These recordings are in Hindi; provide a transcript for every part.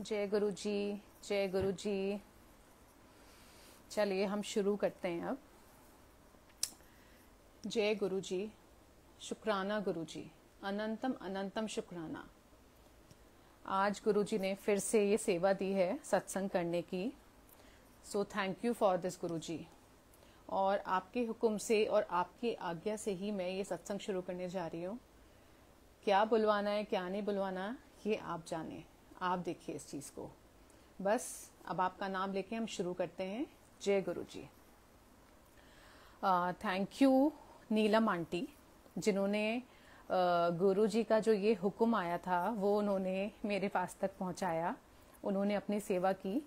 जय गुरु जी जय गुरु जी चलिए, हम शुरू करते हैं अब। जय गुरु जी शुक्राना गुरु जी अनंतम अनंतम शुक्राना। आज गुरु जी ने फिर से ये सेवा दी है सत्संग करने की। So thank you for this Guru ji और आपके हुक्म से और आपकी आज्ञा से ही मैं ये सत्संग शुरू करने जा रही हूँ। क्या बुलवाना है, क्या नहीं बुलवाना, ये आप जाने। आप देखिए इस चीज़ को। बस, अब आपका नाम लेके हम शुरू करते हैं। जय Guru ji thank you Neelam aunty, जिन्होंने गुरु जी का जो ये हुक्म आया था, वो उन्होंने मेरे पास तक पहुँचाया। उन्होंने अपनी सेवा की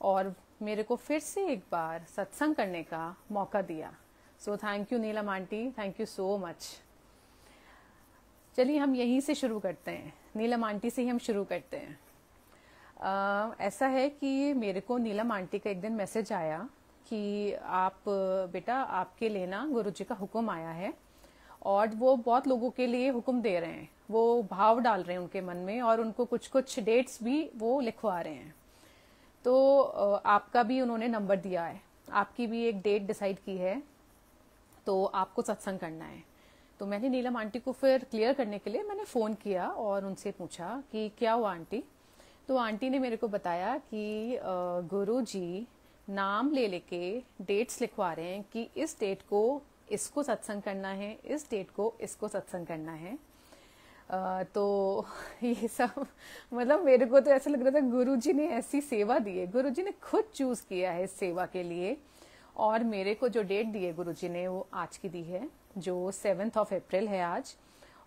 और मेरे को फिर से एक बार सत्संग करने का मौका दिया। So thank you Neelam aunty thank you so much चलिए हम यहीं से शुरू करते हैं। नीलम आंटी से ही हम शुरू करते हैं। ऐसा है कि मेरे को नीलम आंटी का एक दिन मैसेज आया कि आप, बेटा, आपके लेना गुरु जी का हुक्म आया है और वो बहुत लोगों के लिए हुक्म दे रहे हैं। वो भाव डाल रहे हैं उनके मन में और उनको कुछ कुछ डेट्स भी वो लिखवा रहे हैं। तो आपका भी उन्होंने नंबर दिया है। आपकी भी एक डेट डिसाइड की है। तो आपको सत्संग करना है। तो मैंने नीलम आंटी को फिर क्लियर करने के लिए मैंने फ़ोन किया और उनसे पूछा कि क्या हुआ आंटी? तो आंटी ने मेरे को बताया कि गुरु जी नाम ले लेके डेट्स लिखवा रहे हैं कि इस डेट को इसको सत्संग करना है, इस डेट को इसको सत्संग करना है। तो ये सब मतलब मेरे को तो ऐसा लग रहा था गुरु जी ने ऐसी सेवा दी है। गुरु जी ने खुद चूज़ किया है इस सेवा के लिए और मेरे को जो डेट दी है गुरु जी ने, वो आज की दी है, जो सेवेंथ ऑफ़ अप्रैल है आज।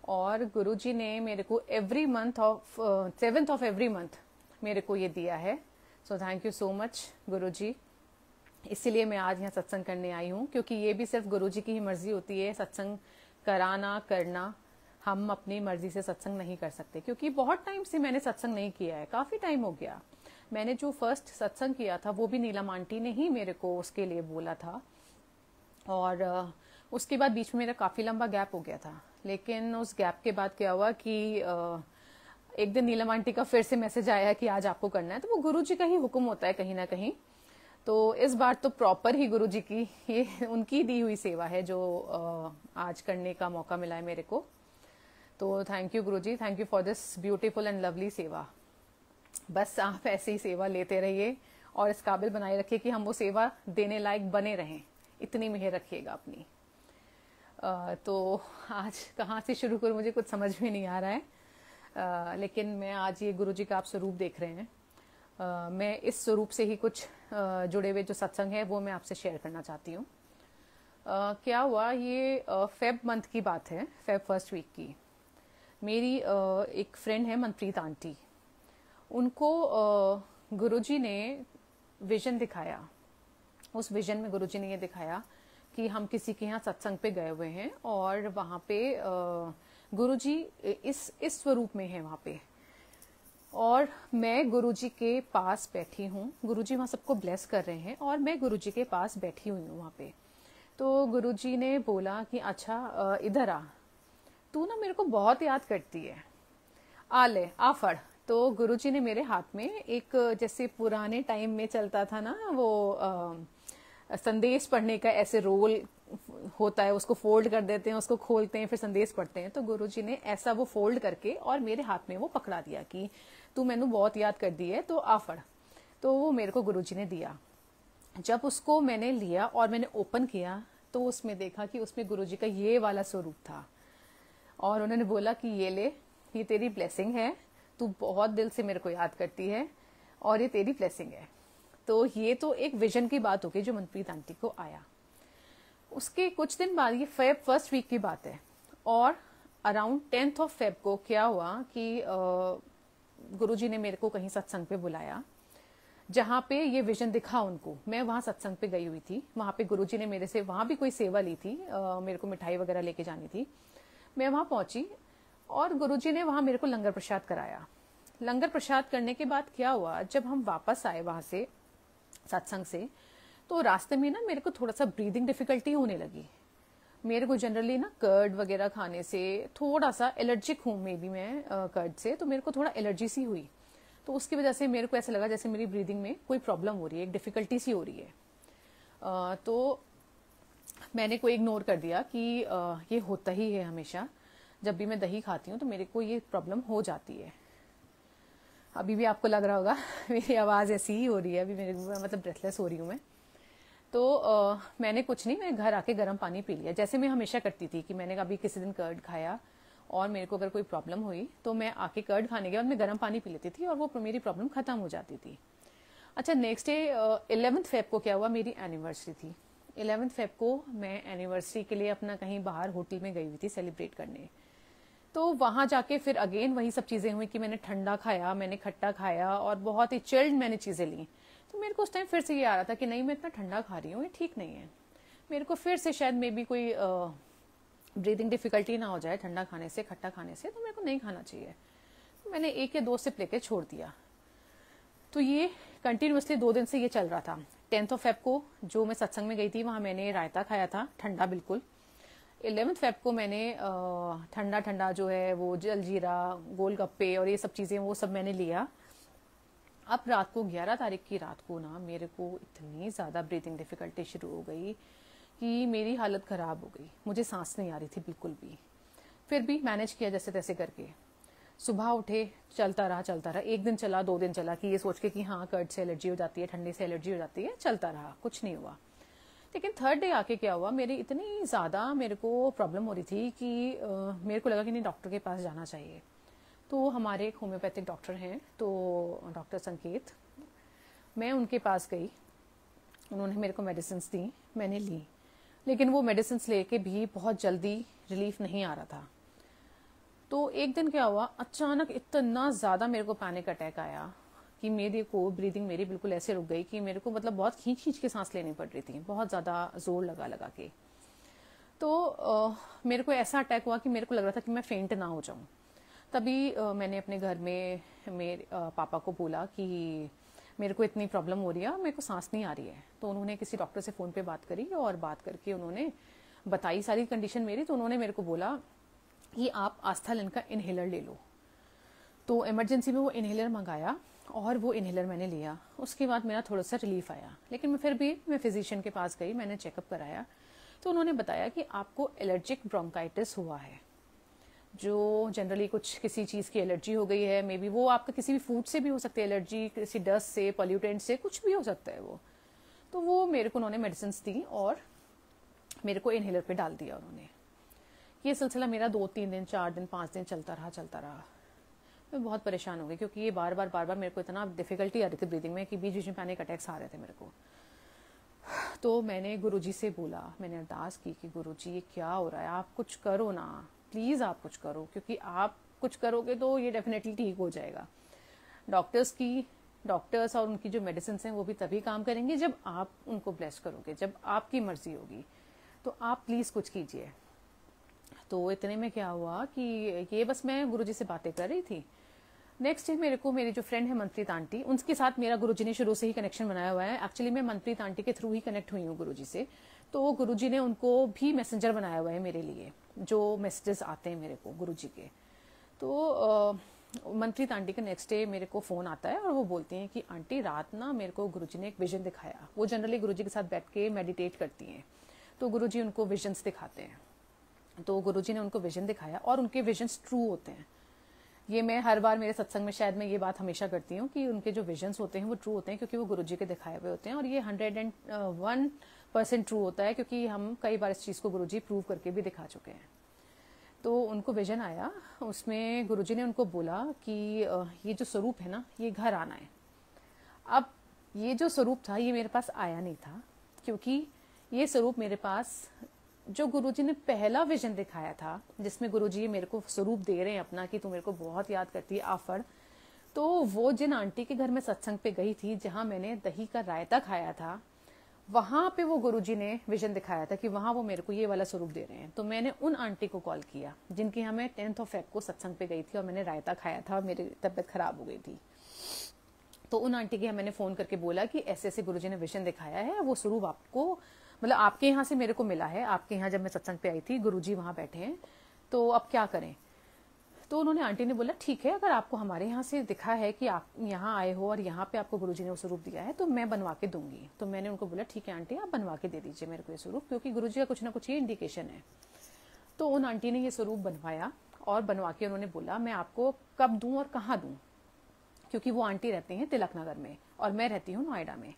और गुरु जी ने मेरे को every month of seventh of every month मेरे को ये दिया है। So thank you so much Guru ji इसीलिए मैं आज यहाँ सत्संग करने आई हूँ, क्योंकि ये भी सिर्फ़ गुरु जी की ही मर्ज़ी होती है, सत्संग कराना, करना। हम अपनी मर्ज़ी से सत्संग नहीं कर सकते, क्योंकि बहुत टाइम से मैंने सत्संग नहीं किया है, काफ़ी टाइम हो गया। मैंने जो फ़र्स्ट सत्संग किया था, वो भी नीलम आंटी ने ही मेरे को उसके लिए बोला था। और, उसके बाद बीच में मेरा काफ़ी लंबा गैप हो गया था। लेकिन उस गैप के बाद क्या हुआ कि एक दिन नीलम आंटी का फिर से मैसेज आया कि आज आपको करना है तो वो गुरु जी का ही हुक्म होता है कहीं ना कहीं। तो इस बार तो प्रॉपर ही गुरु जी की ये उनकी दी हुई सेवा है जो आज करने का मौका मिला है मेरे को। तो thank you Guru ji thank you for this beautiful and lovely सेवा। बस आप ऐसी ही सेवा लेते रहिए और इस काबिल बनाए रखिए कि हम वो सेवा देने लायक बने रहें। इतनी मेहर रखिएगा अपनी। तो आज कहाँ से शुरू करूँ, मुझे कुछ समझ में नहीं आ रहा है। आ, लेकिन मैं आज ये गुरु जी का आप स्वरूप देख रहे हैं। आ, मैं इस स्वरूप से ही कुछ आ, जुड़े हुए जो सत्संग है वो मैं आपसे शेयर करना चाहती हूँ। क्या हुआ ये फेब मंथ की बात है फेब फ़र्स्ट वीक की। मेरी एक फ्रेंड है मनप्रीत आंटी। उनको गुरुजी ने विजन दिखाया। उस विजन में गुरुजी ने ये दिखाया कि हम किसी के यहाँ सत्संग पे गए हुए हैं और वहाँ पे आ, गुरुजी इस इस स्वरूप में है वहाँ पे। और मैं गुरुजी के पास बैठी हूँ। गुरुजी वहाँ सबको ब्लेस कर रहे हैं और मैं गुरुजी के पास बैठी हुई हूँ वहाँ पे। तो गुरुजी ने बोला कि अच्छा इधर आ। तू ना मेरे को बहुत याद करती है। आ ले आ फड़। तो गुरुजी ने मेरे हाथ में एक जैसे पुराने टाइम में चलता था ना वो आ, संदेश पढ़ने का ऐसे रोल होता है, उसको फोल्ड कर देते हैं, उसको खोलते हैं, फिर संदेश पढ़ते हैं। तो गुरु जी ने ऐसा वो फोल्ड करके और मेरे हाथ में वो पकड़ा दिया कि तू मैनू बहुत याद कर दी है तो आ फड़ तो वो मेरे को गुरु जी ने दिया। जब उसको मैंने लिया और मैंने ओपन किया तो उसमें देखा कि उसमें गुरु जी का ये वाला स्वरूप था। और उन्होंने बोला कि, ये ले, ये तेरी ब्लेसिंग है, तू बहुत दिल से मेरे को याद करती है और ये तेरी ब्लेसिंग है। तो ये तो एक विजन की बात होगी जो मनप्रीत आंटी को आया। उसके कुछ दिन बाद ये फेब फ़र्स्ट वीक की बात है। और अराउंड टेंथ ऑफ़ फेब को क्या हुआ कि गुरुजी ने मेरे को कहीं सत्संग पे बुलाया जहाँ पे ये विजन दिखा उनको। मैं वहाँ सत्संग पे गई हुई थी। वहाँ पे गुरुजी ने मेरे से वहाँ भी कोई सेवा ली थी आ, मेरे को मिठाई वगैरह लेके जानी थी। मैं वहाँ पहुँची और गुरुजी ने वहाँ मेरे को लंगर प्रसाद कराया। लंगर प्रसाद करने के बाद क्या हुआ जब हम वापस आए वहाँ से सत्संग से तो रास्ते में ना मेरे को थोड़ा सा ब्रीदिंग डिफिकल्टी होने लगी। मेरे को जनरली ना कर्ड वगैरह खाने से थोड़ा सा एलर्जिक हूँ मे बी मैं कर्ड से तो मेरे को थोड़ा एलर्जी सी हुई। तो उसकी वजह से मेरे को ऐसा लगा जैसे मेरी ब्रीदिंग में कोई प्रॉब्लम हो रही है एक डिफिकल्टी सी हो रही है। आ, तो मैंने कोई इग्नोर कर दिया कि आ, ये होता ही है हमेशा। जब भी मैं दही खाती हूँ तो मेरे को ये प्रॉब्लम हो जाती है। अभी भी आपको लग रहा होगा मेरी आवाज़ ऐसी ही हो रही है अभी मेरे मतलब ब्रेथलेस हो रही हूँ मैं। तो आ, मैंने कुछ नहीं मैं घर आके गर्म पानी पी लिया। जैसे मैं हमेशा करती थी कि मैंने कभी किसी दिन कर्ड खाया और मेरे को अगर कोई प्रॉब्लम हुई तो मैं आके कर्ड खाने के बाद मैं गर्म पानी पी लेती थी और वो मेरी प्रॉब्लम खत्म हो जाती थी। अच्छा नेक्स्ट डे इलेवेंथ फेब को क्या हुआ? मेरी एनिवर्सरी थी। इलेवेंथ फेब को मैं एनिवर्सरी के लिए अपना कहीं बाहर होटल में गई हुई थी सेलिब्रेट करने। तो वहाँ जाके फिर अगेन वही सब चीज़ें हुई कि मैंने ठंडा खाया मैंने खट्टा खाया और बहुत ही चिल्ड मैंने चीज़ें ली। तो मेरे को उस टाइम फिर से ये आ रहा था कि नहीं, मैं इतना ठंडा खा रही हूँ, ये ठीक नहीं है। मेरे को फिर से शायद मे बी कोई ब्रीदिंग डिफिकल्टी ना हो जाए ठंडा खाने से, खट्टा खाने से तो मेरे को नहीं खाना चाहिए। तो मैंने एक या दो सिप लेके छोड़ दिया। तो ये कंटिन्यूसली दो दिन से ये चल रहा था। टेंथ ऑफ़ फेब को जो मैं सत्संग में गई थी, वहाँ मैंने रायता खाया था, ठंडा बिल्कुल। इलेवेंथ फेब को मैंने ठंडा ठंडा जो है वो जलजीरा गोलगप्पे और ये सब चीज़ें, वो सब मैंने लिया। अब रात को 11 तारीख की रात को ना मेरे को इतनी ज़्यादा ब्रीथिंग डिफिकल्टी शुरू हो गई कि मेरी हालत ख़राब हो गई। मुझे सांस नहीं आ रही थी बिल्कुल भी। फिर भी मैनेज किया जैसे तैसे करके। सुबह उठे चलता रहा चलता रहा। एक दिन चला दो दिन चला कि ये सोच के कि हाँ कर्ड से एलर्जी हो जाती है ठंडी से एलर्जी हो जाती है चलता रहा। कुछ नहीं हुआ। लेकिन थर्ड डे आके क्या हुआ मेरी इतनी ज़्यादा मेरे को प्रॉब्लम हो रही थी कि आ, मेरे को लगा कि नहीं डॉक्टर के पास जाना चाहिए। तो हमारे एक होम्योपैथिक डॉक्टर हैं तो डॉक्टर संकेत। मैं उनके पास गई। उन्होंने मेरे को मेडिसिन दी मैंने ली। लेकिन वो मेडिसिन लेके भी बहुत जल्दी रिलीफ नहीं आ रहा था। तो एक दिन क्या हुआ अचानक इतना ज़्यादा मेरे को पैनिक अटैक आया कि मेरे को ब्रीदिंग मेरी बिल्कुल ऐसे रुक गई कि मेरे को मतलब बहुत खींच खींच के सांस लेनी पड़ रही थी बहुत ज़्यादा ज़ोर लगा लगा के। तो आ, मेरे को ऐसा अटैक हुआ कि मेरे को लग रहा था कि मैं फेंट ना हो जाऊँ। तभी आ, मैंने अपने घर में मेरे आ, पापा को बोला कि मेरे को इतनी प्रॉब्लम हो रही है मेरे को सांस नहीं आ रही है। तो उन्होंने किसी डॉक्टर से फ़ोन पे बात करी और बात करके उन्होंने बताई सारी कंडीशन मेरी। तो उन्होंने मेरे को बोला कि आप आस्था लन का इन्हेलर ले लो। तो इमरजेंसी में वो इन्हेलर मंगाया और वो इन्हेलर मैंने लिया। उसके बाद मेरा थोड़ा सा रिलीफ आया। लेकिन मैं फिर भी मैं फिजिशियन के पास गई मैंने चेकअप कराया। तो उन्होंने बताया कि आपको एलर्जिक ब्रोंकाइटिस हुआ है। जो जनरली कुछ किसी चीज़ की एलर्जी हो गई है मे बी वो आपका किसी भी फ़ूड से भी हो सकती है एलर्जी किसी डस्ट से पॉल्यूटेंट से, कुछ भी हो सकता है वो। तो वो मेरे को उन्होंने मेडिसिन दी और मेरे को इनहेलर पे डाल दिया उन्होंने। ये सिलसिला मेरा दो तीन दिन, चार दिन, पाँच दिन चलता रहा चलता रहा। मैं बहुत परेशान हो गई क्योंकि ये बार बार बार बार मेरे को इतना डिफिकल्टी आ रही थी ब्रीदिंग में कि बीच बीच में पैनिक अटैक्स आ रहे थे मेरे को। तो मैंने गुरुजी से बोला, मैंने अरदास की कि गुरुजी, ये क्या हो रहा है? आप कुछ करो ना। प्लीज़ आप कुछ करो, क्योंकि आप कुछ करोगे तो ये डेफिनेटली ठीक हो जाएगा। डॉक्टर्स की डॉक्टर्स और उनकी जो मेडिसिन हैं, वो भी तभी काम करेंगे जब आप उनको ब्लेस करोगे, जब आपकी मर्ज़ी होगी। तो आप प्लीज़ कुछ कीजिए। तो इतने में क्या हुआ कि ये बस मैं गुरुजी से बातें कर रही थी। नेक्स्ट डे मेरे को मेरी जो फ्रेंड है मनप्रीत आंटी, उनके साथ मेरा गुरुजी ने शुरू से ही कनेक्शन बनाया हुआ है। एक्चुअली मैं मनप्रीत आंटी के थ्रू ही कनेक्ट हुई हूँ गुरुजी से। तो गुरुजी ने उनको भी मैसेंजर बनाया हुआ है मेरे लिए। जो मैसेजेस आते हैं मेरे को, गुरुजी के। तो मनप्रीत आंटी का नेक्स्ट डे मेरे को फ़ोन आता है और वो बोलती हैं कि, आंटी, रात ना मेरे को गुरुजी ने एक विजन दिखाया। वो जनरली गुरुजी के साथ बैठ के मेडिटेट करती हैं। तो गुरुजी उनको विजन्स दिखाते हैं। तो गुरुजी ने उनको विजन दिखाया और उनके विजन्स ट्रू होते हैं। ये मैं हर बार मेरे सत्संग में शायद मैं ये बात हमेशा करती हूँ कि उनके जो विजन्स होते हैं वो ट्रू होते हैं क्योंकि वो गुरु जी के दिखाए हुए होते हैं और ये hundred and one percent true होता है, क्योंकि हम कई बार इस चीज़ को गुरु जी प्रूव करके भी दिखा चुके हैं। तो उनको विजन आया, उसमें गुरु जी ने उनको बोला कि ये जो स्वरूप है ना, ये घर आना है। अब ये जो स्वरूप था, ये मेरे पास आया नहीं था, क्योंकि ये स्वरूप मेरे पास, जो गुरुजी ने पहला विजन दिखाया था, जिसमें गुरुजी मेरे को स्वरूप दे रहे हैं अपना, कि तू मेरे को बहुत याद करती है आफड़ तो वो जिन आंटी के घर में सत्संग पे गई थी, जहाँ मैंने दही का रायता खाया था वहाँ पे वो गुरुजी ने विजन दिखाया था कि वहाँ वो मेरे को ये वाला स्वरूप दे रहे हैं। तो मैंने उन आंटी को कॉल किया, जिनकी हमें टेंथ ऑफ़ फेब को सत्संग पे गई थी और मैंने रायता खाया था और मेरी तबियत खराब हो गई थी। तो उन आंटी के मैंने फ़ोन करके बोला कि ऐसे ऐसे गुरुजी ने विजन दिखाया है, वो स्वरूप आपको मतलब आपके यहाँ से मेरे को मिला है। आपके यहाँ जब मैं सत्संग पे आई थी, गुरुजी वहाँ बैठे हैं तो अब क्या करें? तो उन्होंने आंटी ने बोला, ठीक है, अगर आपको हमारे यहाँ से दिखा है कि आप यहाँ आए हो और यहाँ पे आपको गुरुजी ने वो स्वरूप दिया है तो मैं बनवा के दूँगी। तो मैंने उनको बोला, ठीक है आंटी, आप बनवा के दे दीजिए मेरे को ये स्वरूप, क्योंकि गुरुजी का कुछ ना कुछ ये इंडिकेशन है। तो उन आंटी ने ये स्वरूप बनवाया और बनवा के उन्होंने बोला, मैं आपको कब दूँ और कहाँ दूँ? क्योंकि वो आंटी रहती हैं तिलक नगर में और मैं रहती हूँ नोएडा में।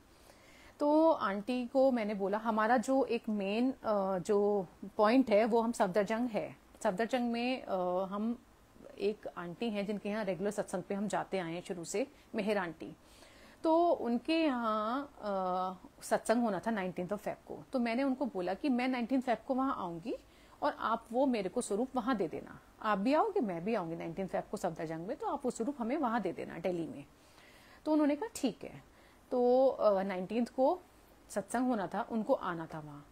तो आंटी को मैंने बोला, हमारा जो एक मेन जो पॉइंट है, वो हम सफदरजंग है। सफदरजंग में हम एक आंटी हैं जिनके यहाँ रेगुलर सत्संग पे हम जाते आए हैं शुरू से, मेहर आंटी। तो उनके यहाँ सत्संग होना था नाइनटीन ऑफ़ फेब को। तो मैंने उनको बोला कि मैं नाइनटीन फेब को वहाँ आऊँगी और आप वो मेरे को स्वरूप वहाँ दे देना। आप भी आओगे, मैं भी आऊँगी नाइनटीन फेब को सफदरजंग में तो आप वो स्वरूप हमें वहाँ दे देना, दिल्ली में। तो उन्होंने कहा, ठीक है। तो नाइनटीन को सत्संग होना था, उनको आना था वहाँ।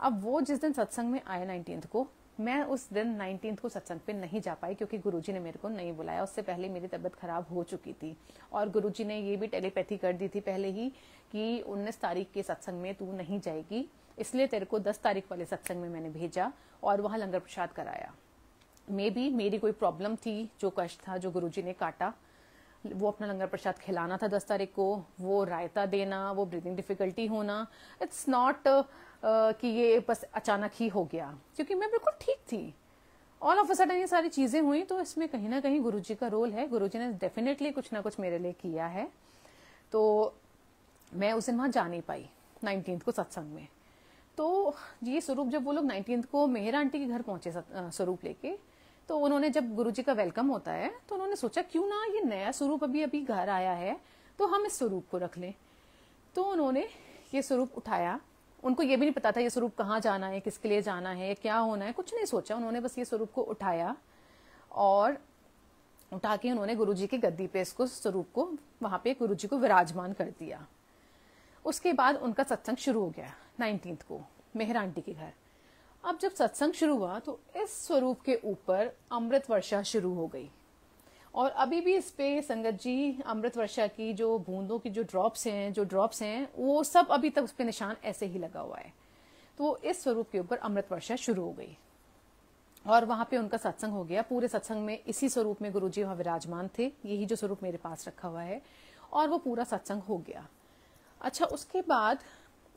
अब वो जिस दिन सत्संग में आए नाइनटीन को मैं उस दिन नाइनटीन को सत्संग पे नहीं जा पाई क्योंकि गुरुजी ने मेरे को नहीं बुलाया। उससे पहले मेरी तबीयत खराब हो चुकी थी। और गुरुजी ने ये भी टेलीपैथी कर दी थी पहले ही कि उन्नीस तारीख के सत्संग में तू नहीं जाएगी। इसलिए तेरे को दस तारीख वाले सत्संग में मैंने भेजा और वहाँ लंगर प्रसाद कराया। मे बी मेरी कोई प्रॉब्लम थी, जो कष्ट था, जो गुरुजी ने काटा। वो अपना लंगर प्रसाद खिलाना था दस तारीख को, वो रायता देना, वो ब्रीदिंग डिफिकल्टी होना। इट्स नॉट कि ये बस अचानक ही हो गया। क्योंकि मैं बिल्कुल ठीक थी। ऑल ऑफ़ अ सडन ये सारी चीज़ें हुई तो इसमें कहीं ना कहीं गुरुजी का रोल है। गुरुजी ने डेफिनेटली कुछ ना कुछ मेरे लिए किया है। तो मैं उस दिन वहाँ जा नहीं पाई नाइनटीन को सत्संग में। तो ये स्वरूप जब वो लोग नाइनटीन को मेहर आंटी के घर पहुँचे स्वरूप लेके तो उन्होंने जब गुरुजी का वेलकम होता है तो उन्होंने सोचा, क्यों ना ये नया स्वरूप अभी अभी घर आया है तो हम इस स्वरूप को रख लें। तो उन्होंने ये स्वरूप उठाया। उनको ये भी नहीं पता था ये स्वरूप कहाँ जाना है, किसके लिए जाना है, क्या होना है, कुछ नहीं सोचा। उन्होंने बस ये स्वरूप को उठाया और उठा के उन्होंने गुरु जी की गद्दी पे इसको, स्वरूप को, वहाँ पे गुरुजी को विराजमान कर दिया। उसके बाद उनका सत्संग शुरू हो गया नाइनटीन को, मेहर आंटी के घर। अब जब सत्संग शुरू हुआ तो इस स्वरूप के ऊपर अमृत वर्षा शुरू हो गई। और अभी भी इस पे संगत जी, अमृत वर्षा की जो बूंदों की जो ड्रॉप्स हैं, जो ड्रॉप्स हैं, वो सब अभी तक उस पर निशान ऐसे ही लगा हुआ है। तो इस स्वरूप के ऊपर अमृत वर्षा शुरू हो गई। और वहाँ पे उनका सत्संग हो गया। पूरे सत्संग में इसी स्वरूप में गुरु जी वहाँ विराजमान थे। यही जो स्वरूप मेरे पास रखा हुआ है। और वो पूरा सत्संग हो गया। अच्छा उसके बाद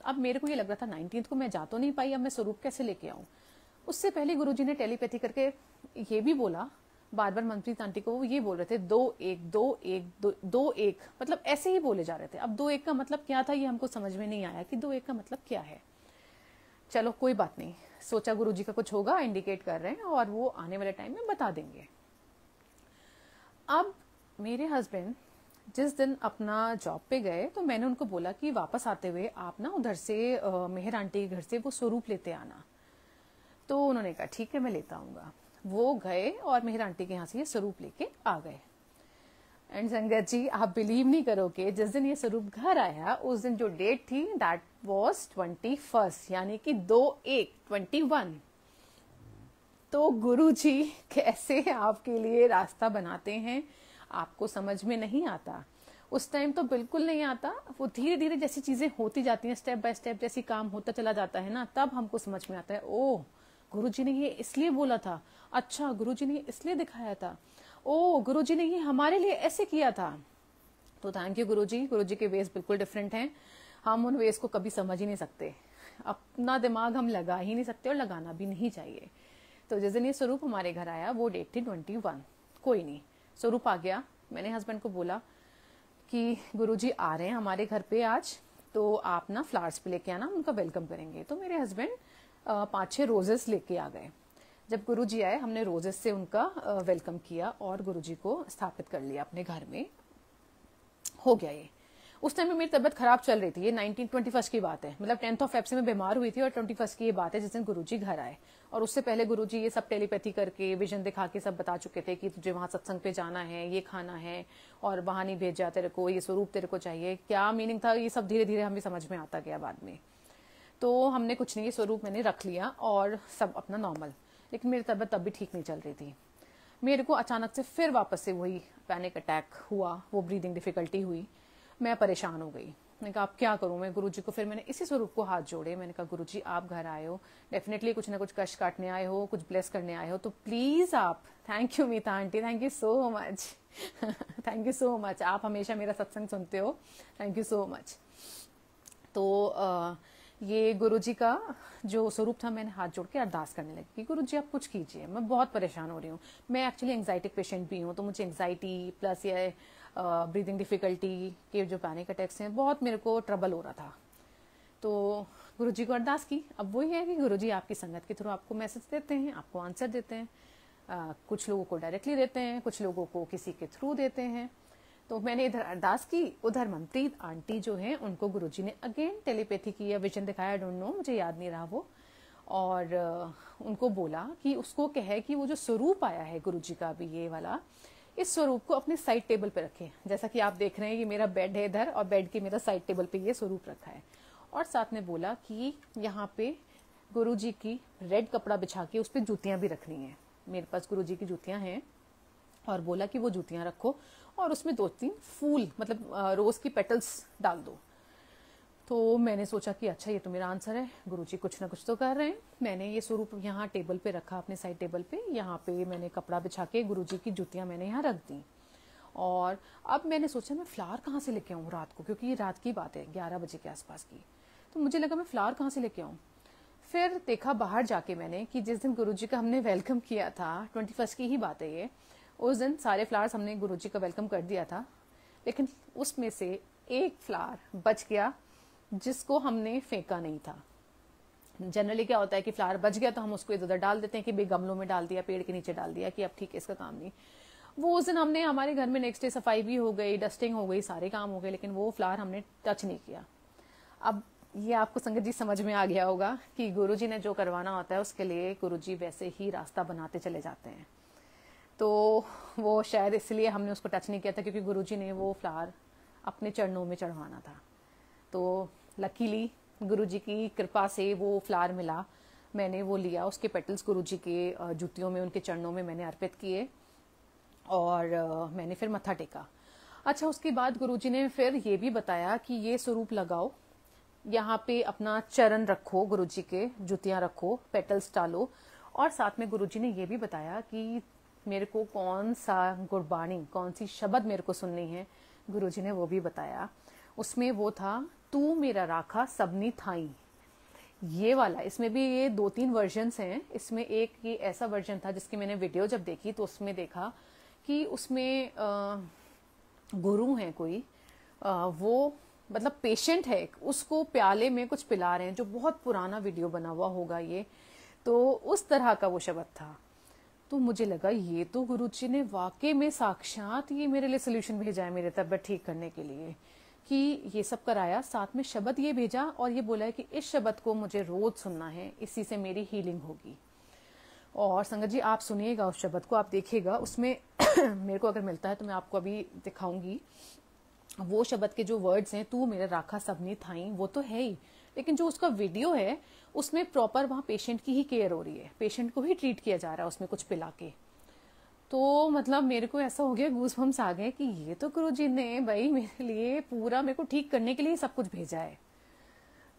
अब मेरे को ये लग रहा था नाइनटीन को मैं जा तो नहीं पाई। अब मैं स्वरूप कैसे लेके आऊँ? उससे पहले गुरुजी ने टेलीपैथी करके ये भी बोला बार बार मनप्रीत आंटी को वो ये बोल रहे थे दो एक दो एक दो, दो एक। मतलब ऐसे ही बोले जा रहे थे। अब दो एक का मतलब क्या था ये हमको समझ में नहीं आया कि दो एक का मतलब क्या है। चलो कोई बात नहीं। सोचा गुरु जी का कुछ होगा इंडिकेट कर रहे हैं और वो आने वाले टाइम में बता देंगे। अब मेरे हस्बैंड जिस दिन अपना जॉब पे गए तो मैंने उनको बोला कि वापस आते हुए आप ना उधर से मेहर आंटी के घर से वो स्वरूप लेते आना। तो उन्होंने कहा ठीक है मैं लेता आऊँगा। वो गए और मेहर आंटी के यहाँ से ये स्वरूप लेके आ गए। एंड संगत जी, आप बिलीव नहीं करोगे, जिस दिन ये स्वरूप घर आया, उस दिन जो डेट थी दैट वॉज़ ट्वेंटी फ़र्स्ट यानी कि दो एक ट्वेंटी वन तो गुरु जी, कैसे आपके लिए रास्ता बनाते हैं, आपको समझ में नहीं आता। उस टाइम तो बिल्कुल नहीं आता, वो धीरे धीरे जैसी चीज़ें होती जाती हैं स्टेप बाय स्टेप जैसी काम होता चला जाता है ना, तब हमको समझ में आता है, ओह गुरुजी ने ये इसलिए बोला था। अच्छा गुरुजी ने इसलिए दिखाया था। ओ, गुरुजी ने ये हमारे लिए ऐसे किया था। तो थैंक यू गुरुजी। गुरुजी के वेस बिल्कुल डिफरेंट हैं। हम उन वेस को कभी समझ ही नहीं सकते। अपना दिमाग हम लगा ही नहीं सकते और लगाना भी नहीं चाहिए। तो जिस दिन ये स्वरूप हमारे घर आया, वो डेट थी ट्वेंटी वन कोई नहीं। स्वरूप आ गया। मैंने हस्बैंड को बोला कि, गुरुजी आ रहे हैं हमारे घर पे आज तो आप ना फ्लावर्स पे लेके आना, उनका वेलकम करेंगे। तो मेरे हस्बैंड पाँच छह रोजेस लेके आ गए। जब गुरु जी आए, हमने रोजेस से उनका वेलकम किया और गुरु जी को स्थापित कर लिया अपने घर में। हो गया ये। उस टाइम में मेरी तबियत खराब चल रही थी, ये नाइनटीन ट्वेंटी फ़र्स्ट की बात है। मतलब टेंथ ऑफ़ फेब से मैं बीमार हुई थी और ट्वेंटी फ़र्स्ट की ये बात है जिस दिन गुरु जी घर आए। और उससे पहले गुरु जी ये सब टेलीपैथी करके विजन दिखा के सब बता चुके थे कि तुझे वहाँ सत्संग पे जाना है, ये खाना है और वहाँ नहीं भेजा तेरे को, ये स्वरूप तेरे को चाहिए। क्या मीनिंग था? ये सब धीरे धीरे हमें समझ में आता गया बाद में। तो हमने कुछ नहीं स्वरूप मैंने रख लिया और सब अपना नॉर्मल लेकिन मेरी तबीयत तब भी ठीक नहीं चल रही थी। मेरे को अचानक से फिर वापस से वही पैनिक अटैक हुआ वो ब्रीदिंग डिफिकल्टी हुई। मैं परेशान हो गई। मैंने कहा आप क्या करूँ मैं गुरु जी को? फिर मैंने इसी स्वरूप को हाथ जोड़े। मैंने कहा गुरु जी आप घर आए हो। डेफिनेटली कुछ ना कुछ कष्ट काटने आए हो कुछ ब्लेस करने आए हो। तो प्लीज़ आप thank you Meeta aunty thank you so much thank you so much आप हमेशा मेरा सत्संग सुनते हो। थैंक यू सो मच तो uh, ये गुरु जी का जो स्वरूप था मैंने हाथ जोड़ के अरदास करने लगी गुरु जी आप कुछ कीजिए। मैं बहुत परेशान हो रही हूँ। मैं एक्चुअली एंग्जाइटिक पेशेंट भी हूँ तो मुझे एंग्जाइटी प्लस ये ब्रीदिंग डिफिकल्टी के जो पैनिक अटैक्स हैं बहुत मेरे को ट्रबल हो रहा था। तो गुरु जी को अरदास की। अब वही है कि गुरु जी आपकी संगत के थ्रू आपको मैसेज देते हैं आपको आंसर देते हैं। आ, कुछ लोगों को डायरेक्टली देते हैं कुछ लोगों को किसी के थ्रू देते हैं। तो मैंने इधर अरदास की, उधर मंत्री आंटी जो है, उनको गुरुजी ने अगेन टेलीपैथी की, या विजन दिखाया डोंट नो मुझे याद नहीं रहा वो। और उनको बोला कि उसको कहे कि वो जो स्वरूप आया है गुरुजी का भी ये वाला, इस स्वरूप को अपने साइड टेबल पे रखें। जैसा कि आप देख रहे हैं कि मेरा बेड है इधर, और बेड के मेरा साइड टेबल पे ये स्वरूप रखा है। और साथ में बोला कि यहाँ पे गुरु की रेड कपड़ा बिछा के उस पर जूतियाँ भी रखनी है। मेरे पास गुरु की जूतियाँ हैं, और बोला कि वो जूतियाँ रखो। और उसमें दो तीन फूल मतलब रोज की पेटल्स डाल दो। तो मैंने सोचा कि अच्छा ये तो मेरा आंसर है। गुरुजी कुछ ना कुछ तो कर रहे हैं। मैंने ये स्वरूप यहाँ टेबल पे रखा, अपने साइड टेबल पे। यहाँ पे मैंने कपड़ा बिछा के गुरुजी की जूतियाँ मैंने यहाँ रख दी। और अब मैंने सोचा, मैं फ्लावर कहाँ से लेके आऊँ रात को? क्योंकि ये रात की बात है, ग्यारह बजे के आसपास की। तो मुझे लगा, मैं फ्लावर कहाँ से लेके आऊँ? फिर देखा बाहर जाके मैंने कि जिस दिन गुरु का हमने वेलकम किया था ट्वेंटी फ़र्स्ट की ही बात है ये उस दिन सारे फ्लावर्स हमने गुरु जी का वेलकम कर दिया था, लेकिन उसमें से एक फ्लावर बच गया जिसको हमने फेंका नहीं था। जनरली क्या होता है कि फ्लावर बच गया तो हम उसको इधर उधर डाल देते हैं कि भाई गमलों में डाल दिया, पेड़ के नीचे डाल दिया कि अब ठीक है, इसका काम नहीं। वो उस दिन हमने, हमारे घर में नेक्स्ट डे सफ़ाई भी हो गई डस्टिंग हो गई, सारे काम हो गए, लेकिन वो फ्लावर हमने टच नहीं किया। अब ये आपको संगत जी समझ में आ गया होगा कि गुरुजी ने जो करवाना होता है, उसके लिए गुरुजी वैसे ही रास्ता बनाते चले जाते हैं। तो वो शायद इसलिए हमने उसको टच नहीं किया था क्योंकि गुरुजी ने वो फ्लावर अपने चरणों में चढ़वाना था। तो लकीली गुरुजी की कृपा से वो फ्लावर मिला। मैंने वो लिया, उसके पेटल्स गुरुजी के जूतियों में, उनके चरणों में मैंने अर्पित किए और मैंने फिर मत्था टेका। अच्छा उसके बाद गुरुजी ने फिर ये भी बताया कि ये स्वरूप लगाओ, यहाँ पे अपना चरण रखो, गुरुजी के जुतियाँ रखो पेटल्स डालो और साथ में गुरुजी ने ये भी बताया कि मेरे को कौन सा गुरबाणी, कौन सी शब्द मेरे को सुननी है? गुरुजी ने वो भी बताया। उसमें वो था, तू मेरा राखा सबनी थाई। ये वाला, इसमें भी ये दो तीन वर्जन हैं। इसमें एक ये ऐसा वर्जन था जिसकी मैंने वीडियो जब देखी तो उसमें देखा कि उसमें गुरु हैं कोई वो मतलब पेशेंट है उसको प्याले में कुछ पिला रहे हैं, जो बहुत पुराना वीडियो बना हुआ होगा ये। तो उस तरह का वो शब्द था। तो मुझे लगा, ये तो गुरु जी ने वाकई में साक्षात ये मेरे लिए सोल्यूशन भेजा है मेरे तबियत ठीक करने के लिए कि ये सब कराया, साथ में शब्द ये भेजा और ये बोला है कि इस शब्द को मुझे रोज सुनना है, इसी से मेरी हीलिंग होगी। और संगत जी, आप सुनिएगा उस शब्द को, आप देखिएगा, उसमें मेरे को अगर मिलता है तो मैं आपको अभी दिखाऊँगी। वो शब्द के जो वर्ड्स हैं, तू मेरा राखा सबनी थाई, वो तो है ही। लेकिन जो उसका वीडियो है, उसमें प्रॉपर वहाँ पेशेंट की ही केयर हो रही है। पेशेंट को ही ट्रीट किया जा रहा है उसमें कुछ पिला के। तो मतलब मेरे को ऐसा हो गया गूस बम्स आ गए कि ये तो गुरु जी ने भाई मेरे लिए पूरा मेरे को ठीक करने के लिए सब कुछ भेजा है।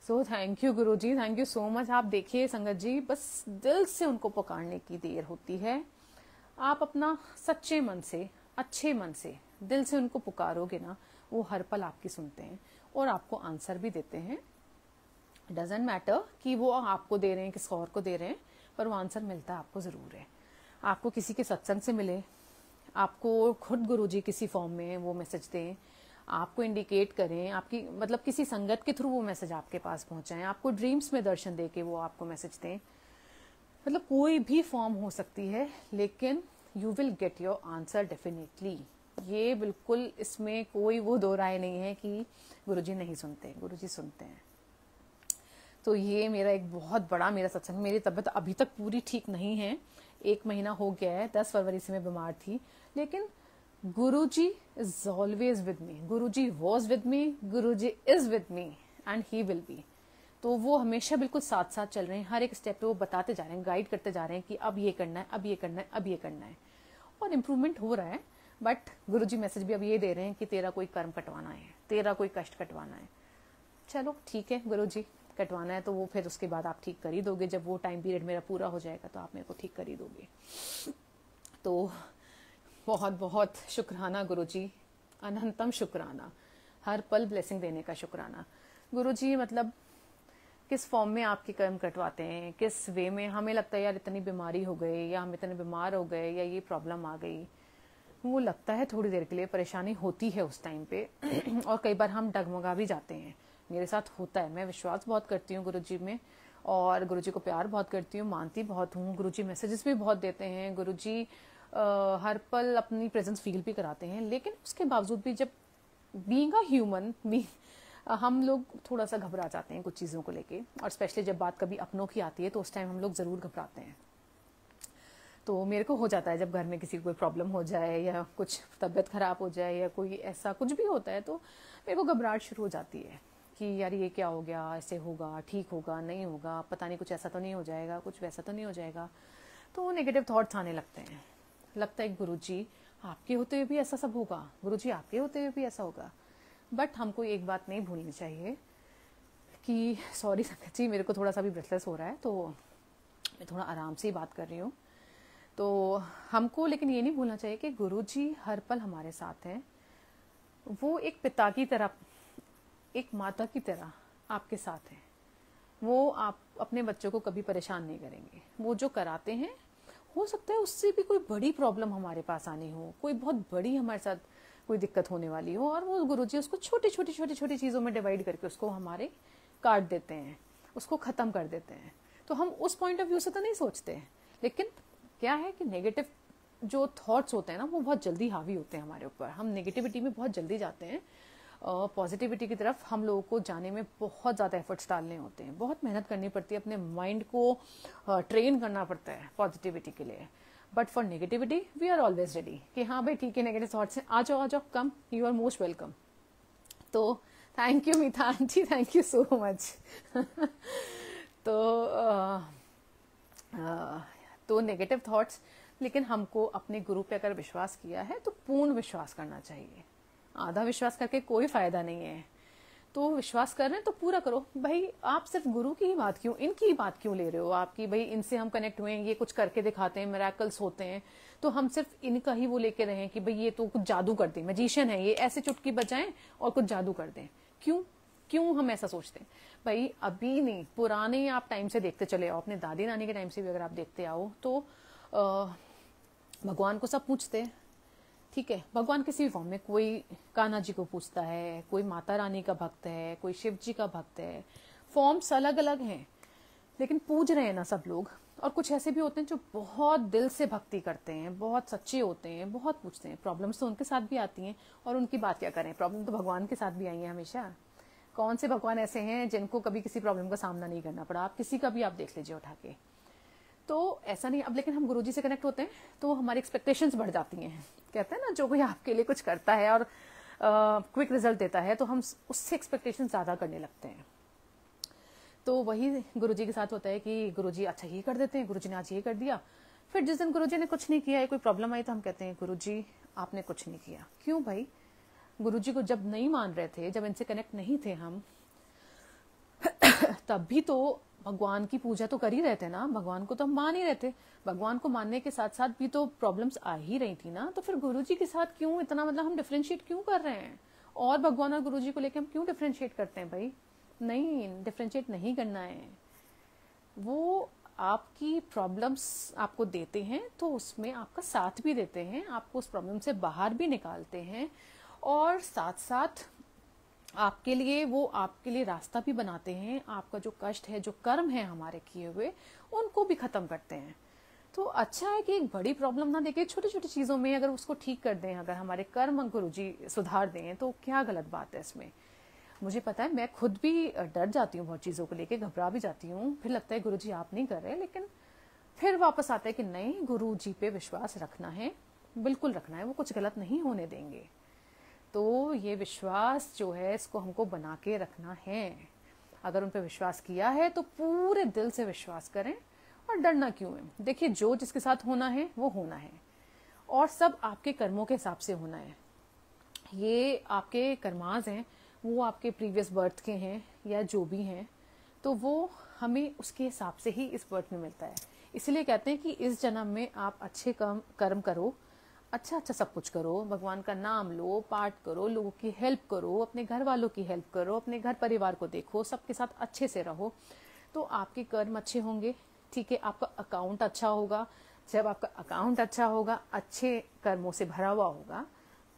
So thank you Guru ji thank you so much आप देखिए संगत जी, बस दिल से उनको पुकारने की देर होती है। आप अपना सच्चे मन से, अच्छे मन से दिल से उनको पुकारोगे ना, वो हर पल आपकी सुनते हैं और आपको आंसर भी देते हैं। डजेंट मैटर कि वो आपको दे रहे हैं, किस और को दे रहे हैं, पर वो आंसर मिलता है आपको ज़रूर है। आपको किसी के सत्संग से मिले, आपको खुद गुरुजी किसी फॉर्म में वो मैसेज दें, आपको इंडिकेट करें, आपकी मतलब किसी संगत के थ्रू वो मैसेज आपके पास पहुंचाएँ, आपको ड्रीम्स में दर्शन दे के वो आपको मैसेज दें। मतलब कोई भी फॉर्म हो सकती है, लेकिन you will get your answer definitely ये बिल्कुल इसमें कोई वो दो राय नहीं है कि गुरुजी नहीं सुनते, गुरुजी सुनते हैं। तो ये मेरा एक बहुत बड़ा, मेरा सत्संग, मेरी तबीयत अभी तक पूरी ठीक नहीं है। एक महीना हो गया है, दस फरवरी से मैं बीमार थी। लेकिन Guru ji is always with me Guru ji was with me Guru ji is with me and he will be तो वो हमेशा बिल्कुल साथ साथ चल रहे हैं, हर एक स्टेप पे वो बताते जा रहे हैं गाइड करते जा रहे हैं कि अब ये करना है, अब ये करना है, अब ये करना है। और इम्प्रूवमेंट हो रहा है बट गुरु जी मैसेज भी अब ये दे रहे हैं कि तेरा कोई कर्म कटवाना है, तेरा कोई कष्ट कटवाना है। चलो, ठीक है गुरु जी कटवाना है तो वो फिर उसके बाद आप ठीक कर ही दोगे। जब वो टाइम पीरियड मेरा पूरा हो जाएगा तो आप मेरे को ठीक कर ही दोगे। तो बहुत बहुत शुक्राना गुरु जी अनंतम शुक्राना। हर पल ब्लेसिंग देने का शुक्राना। गुरु जी मतलब किस फॉर्म में आपके कर्म कटवाते हैं? किस वे में? हमें लगता है, यार, इतनी बीमारी हो गई, या हम इतने बीमार हो गए, या ये प्रॉब्लम आ गई। वो लगता है थोड़ी देर के लिए, परेशानी होती है उस टाइम पे। और कई बार हम डगमगा भी जाते हैं। मेरे साथ होता है। मैं विश्वास बहुत करती हूँ गुरु जी में और गुरु जी को प्यार बहुत करती हूँ मानती बहुत हूँ। गुरु जी मैसेजेस भी बहुत देते हैं। गुरु जी आ, हर पल अपनी प्रेजेंस फील भी कराते हैं। लेकिन उसके बावजूद भी जब बींग अ ह्यूमन हम लोग थोड़ा सा घबरा जाते हैं कुछ चीज़ों को लेके। और स्पेशली जब बात कभी अपनों की आती है तो उस टाइम हम लोग ज़रूर घबराते हैं। तो मेरे को हो जाता है जब घर में किसी को कोई प्रॉब्लम हो जाए या कुछ तबीयत ख़राब हो जाए या कोई ऐसा कुछ भी होता है तो मेरे को घबराहट शुरू हो जाती है। कि यार ये क्या हो गया, ऐसे होगा, ठीक होगा, नहीं होगा, पता नहीं कुछ ऐसा तो नहीं हो जाएगा, कुछ वैसा तो नहीं हो जाएगा। तो नेगेटिव थॉट्स आने लगते हैं। लगता है गुरु जी आपके होते हुए भी ऐसा सब होगा। गुरु जी आपके होते हुए भी ऐसा होगा। बट हमको एक बात नहीं भूलनी चाहिए कि सॉरी संगत जी, मेरे को थोड़ा सा भी ब्रेथलेस हो रहा है तो मैं थोड़ा आराम से ही बात कर रही हूँ। तो हमको लेकिन ये नहीं भूलना चाहिए कि गुरु जी हर पल हमारे साथ हैं। वो एक पिता की तरह एक माता की तरह आपके साथ हैं। वो आप अपने बच्चों को कभी परेशान नहीं करेंगे। वो जो कराते हैं, हो सकता है उससे भी कोई बड़ी प्रॉब्लम हमारे पास आनी हो, कोई बहुत बड़ी हमारे साथ कोई दिक्कत होने वाली हो और वो गुरु जी उसको छोटी छोटी छोटी छोटी चीज़ों में डिवाइड करके उसको हमारे काट देते हैं, उसको ख़त्म कर देते हैं। तो हम उस पॉइंट ऑफ़ व्यू से तो नहीं सोचते हैं। लेकिन क्या है कि नेगेटिव जो थॉट्स होते हैं ना, वो बहुत जल्दी हावी होते हैं हमारे ऊपर। हम नेगेटिविटी में बहुत जल्दी जाते हैं। पॉजिटिविटी की तरफ़ हम लोगों को जाने में बहुत ज़्यादा एफर्ट्स डालने होते हैं। बहुत मेहनत करनी पड़ती है, अपने माइंड को ट्रेन करना पड़ता है पॉजिटिविटी के लिए। But for negativity we are always ready कि हाँ भाई, ठीक है नेगेटिव थॉट्स हैं। आ जाओ आ जाओ come you are most welcome तो thank you Meetha aunty thank you so much तो तो नेगेटिव थॉट्स लेकिन हमको अपने गुरु पे अगर विश्वास किया है तो पूर्ण विश्वास करना चाहिए। आधा विश्वास करके कोई फ़ायदा नहीं है। तो विश्वास कर रहे हैं तो पूरा करो। भाई, आप सिर्फ़ गुरु की ही बात क्यों, इनकी ही बात क्यों ले रहे हो? आपकी, भाई, इनसे हम कनेक्ट हुए हैं, ये कुछ करके दिखाते हैं मेराकल्स होते हैं। तो हम सिर्फ़ इनका ही वो लेके रहे हैं कि भाई, ये तो कुछ जादू कर दे। मजिशियन है, ये ऐसे चुटकी बजाएँ और कुछ जादू कर दें। क्यों? क्यों हम ऐसा सोचते हैं? भाई, अभी नहीं, पुराने आप टाइम से देखते चले आओ। अपने दादी नानी के टाइम से भी अगर आप देखते आओ तो भगवान को सब पूछते ठीक है, भगवान किसी भी फॉर्म में कोई कान्हा जी को पूछता है, कोई माता रानी का भक्त है, कोई शिव जी का भक्त है फॉर्म्स अलग अलग हैं, लेकिन पूज रहे हैं ना सब लोग, और कुछ ऐसे भी होते हैं जो बहुत दिल से भक्ति करते हैं, बहुत सच्चे होते हैं, बहुत पूछते हैं प्रॉब्लम्स तो उनके साथ भी आती हैं, और उनकी बात क्या करें? प्रॉब्लम तो भगवान के साथ भी आई है हमेशा। कौन से भगवान ऐसे हैं जिनको कभी किसी प्रॉब्लम का सामना नहीं करना पड़ा? आप किसी का भी आप देख लीजिए उठा के। तो ऐसा नहीं, अब लेकिन हम गुरुजी से कनेक्ट होते हैं तो हमारी एक्सपेक्टेशंस बढ़ जाती हैं। कहते हैं ना, जो कोई आपके लिए कुछ करता है और क्विक रिज़ल्ट देता है तो हम उससे एक्सपेक्टेशन ज़्यादा करने लगते हैं। तो वही गुरुजी के साथ होता है कि गुरुजी अच्छा ये कर देते हैं, गुरुजी ने आज ये कर दिया। फिर जिस दिन गुरुजी ने कुछ नहीं किया है कोई प्रॉब्लम आई तो हम कहते हैं, गुरुजी, आपने कुछ नहीं किया। क्यों भाई? गुरुजी को जब नहीं मान रहे थे, जब इनसे कनेक्ट नहीं थे हम, तब भी तो भगवान की पूजा तो कर ही रहे थे ना, भगवान को तो हम मान ही रहे थे। भगवान को मानने के साथ साथ भी तो प्रॉब्लम्स आ ही रही थी ना। तो फिर गुरु जी के साथ क्यों इतना मतलब हम डिफ्रेंशिएट क्यों कर रहे हैं? और भगवान और गुरु जी को लेकर हम क्यों डिफ्रेंशिएट करते हैं भाई? नहीं डिफ्रेंशिएट नहीं करना है। वो आपकी प्रॉब्लम्स आपको देते हैं तो उसमें आपका साथ भी देते हैं, आपको उस प्रॉब्लम से बाहर भी निकालते हैं। और साथ साथ आपके लिए, वो आपके लिए रास्ता भी बनाते हैं। आपका जो कष्ट है, जो कर्म है हमारे किए हुए, उनको भी खत्म करते हैं। तो अच्छा है कि एक बड़ी प्रॉब्लम ना देखे। छोटी छोटी चीज़ों में अगर उसको ठीक कर दें, अगर हमारे कर्म, गुरु जी सुधार दें तो क्या गलत बात है इसमें? मुझे पता है, मैं खुद भी डर जाती हूँ बहुत चीज़ों को लेके, घबरा भी जाती हूँ। फिर लगता है, गुरु जी आप नहीं कर रहे लेकिन फिर वापस आता है कि नहीं, गुरु जी पे विश्वास रखना है। बिल्कुल रखना है, वो कुछ गलत नहीं होने देंगे। तो ये विश्वास जो है, इसको हमको बना के रखना है। अगर उन पर विश्वास किया है तो पूरे दिल से विश्वास करें और डरना क्यों है? देखिए, जो जिसके साथ होना है, वो होना है। और सब आपके कर्मों के हिसाब से होना है। ये आपके कर्माज हैं, वो आपके प्रीवियस बर्थ के हैं, या जो भी हैं तो वो हमें उसके हिसाब से ही इस बर्थ में मिलता है। इसीलिए कहते हैं कि इस जन्म में आप अच्छे कर्म कर्म करो अच्छा अच्छा सब कुछ करो, भगवान का नाम लो, पाठ करो, लोगों की हेल्प करो, अपने घर वालों की हेल्प करो, अपने घर परिवार को देखो, सबके साथ अच्छे से रहो। तो आपके कर्म अच्छे होंगे, ठीक है, आपका अकाउंट अच्छा होगा। जब आपका अकाउंट अच्छा होगा, अच्छे कर्मों से भरा हुआ होगा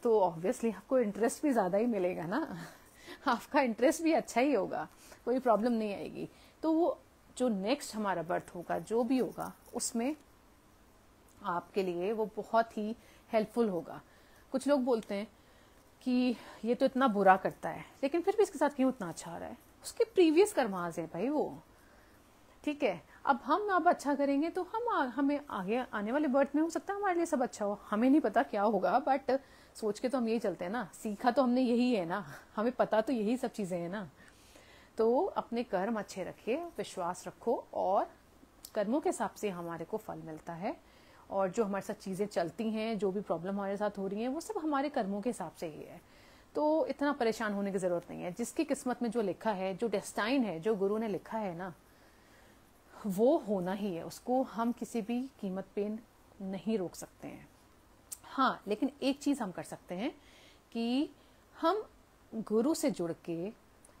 तो ऑब्वियसली आपको इंटरेस्ट भी ज़्यादा ही मिलेगा ना। आपका इंटरेस्ट भी अच्छा ही होगा, कोई प्रॉब्लम नहीं आएगी। तो वो जो नेक्स्ट हमारा बर्थ होगा, जो भी होगा, उसमें आपके लिए वो बहुत ही हेल्पफुल होगा। कुछ लोग बोलते हैं कि ये तो इतना बुरा करता है लेकिन फिर भी इसके साथ क्यों इतना अच्छा आ रहा है? उसके प्रीवियस कर्माज है भाई वो। ठीक है अब हम अब अच्छा करेंगे तो हम आ, हमें आगे आने वाले बर्थ में हो सकता है हमारे लिए सब अच्छा हो। हमें नहीं पता क्या होगा बट सोच के तो हम यही चलते हैं ना। सीखा तो हमने यही है ना। हमें पता तो यही सब चीज़ें हैं ना। तो अपने कर्म अच्छे रखिए विश्वास रखो और कर्मों के हिसाब से हमारे को फल मिलता है। और जो हमारे साथ चीज़ें चलती हैं, जो भी प्रॉब्लम हमारे साथ हो रही है, वो सब हमारे कर्मों के हिसाब से ही है। तो इतना परेशान होने की ज़रूरत नहीं है। जिसकी किस्मत में जो लिखा है, जो डेस्टाइन है, जो गुरु ने लिखा है ना, वो होना ही है। उसको हम किसी भी कीमत पे नहीं रोक सकते हैं। हाँ लेकिन एक चीज़ हम कर सकते हैं कि हम गुरु से जुड़ के,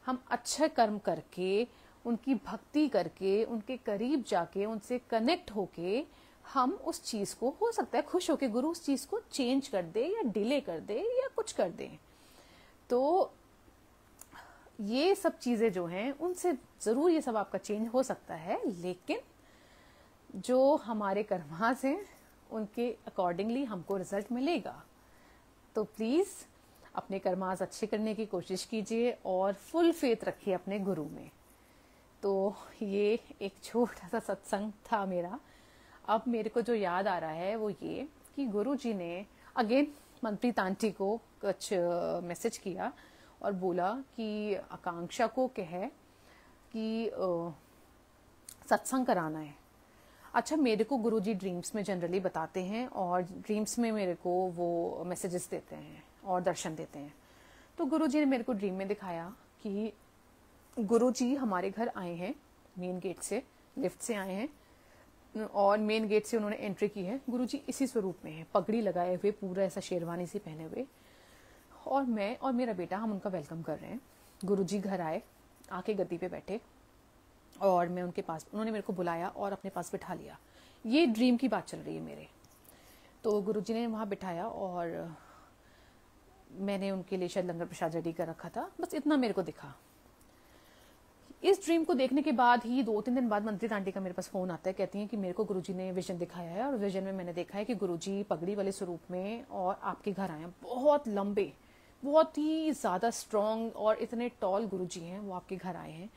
हम अच्छे कर्म करके, उनकी भक्ति करके, उनके करीब जाके, उनसे कनेक्ट होके हम उस चीज़ को, हो सकता है खुश होके गुरु उस चीज़ को चेंज कर दे या डिले कर दे या कुछ कर दे। तो ये सब चीज़ें जो हैं, उनसे ज़रूर ये सब आपका चेंज हो सकता है, लेकिन जो हमारे कर्मास हैं, उनके अकॉर्डिंगली हमको रिज़ल्ट मिलेगा। तो प्लीज़ अपने कर्मास अच्छे करने की कोशिश कीजिए और फुल फेथ रखिए अपने गुरु में। तो ये एक छोटा सा सत्संग था मेरा। अब मेरे को जो याद आ रहा है वो ये कि गुरु जी ने अगेन मंत्री तांटी को कुछ मैसेज किया और बोला कि आकांक्षा को कहे कि सत्संग कराना है। अच्छा मेरे को गुरुजी ड्रीम्स में जनरली बताते हैं और ड्रीम्स में मेरे को वो मैसेजेस देते हैं और दर्शन देते हैं। तो गुरुजी ने मेरे को ड्रीम में दिखाया कि गुरुजी हमारे घर आए हैं मेन गेट से लिफ्ट से आए हैं। और मेन गेट से उन्होंने एंट्री की है। गुरुजी इसी स्वरूप में है। पगड़ी लगाए हुए, पूरा ऐसा शेरवानी से पहने हुए। और मैं और मेरा बेटा, हम उनका वेलकम कर रहे हैं। गुरुजी घर आए, आके गद्दी पे बैठे और मैं उनके पास, उन्होंने मेरे को बुलाया और अपने पास बिठा लिया। ये ड्रीम की बात चल रही है मेरे। तो गुरुजी ने वहाँ बिठाया और मैंने उनके लिए शायद लंगर प्रसाद रेडी कर रखा था। बस इतना मेरे को दिखा। इस ड्रीम को देखने के बाद ही दो तीन दिन बाद मंत्री तांटी का मेरे पास फ़ोन आता है, कहती हैं कि मेरे को गुरुजी ने विजन दिखाया है और विजन में मैंने देखा है कि गुरुजी पगड़ी वाले स्वरूप में और आपके घर आए हैं। बहुत लंबे, बहुत ही ज़्यादा स्ट्रांग और इतने टॉल गुरुजी हैं, वो आपके घर आए हैं,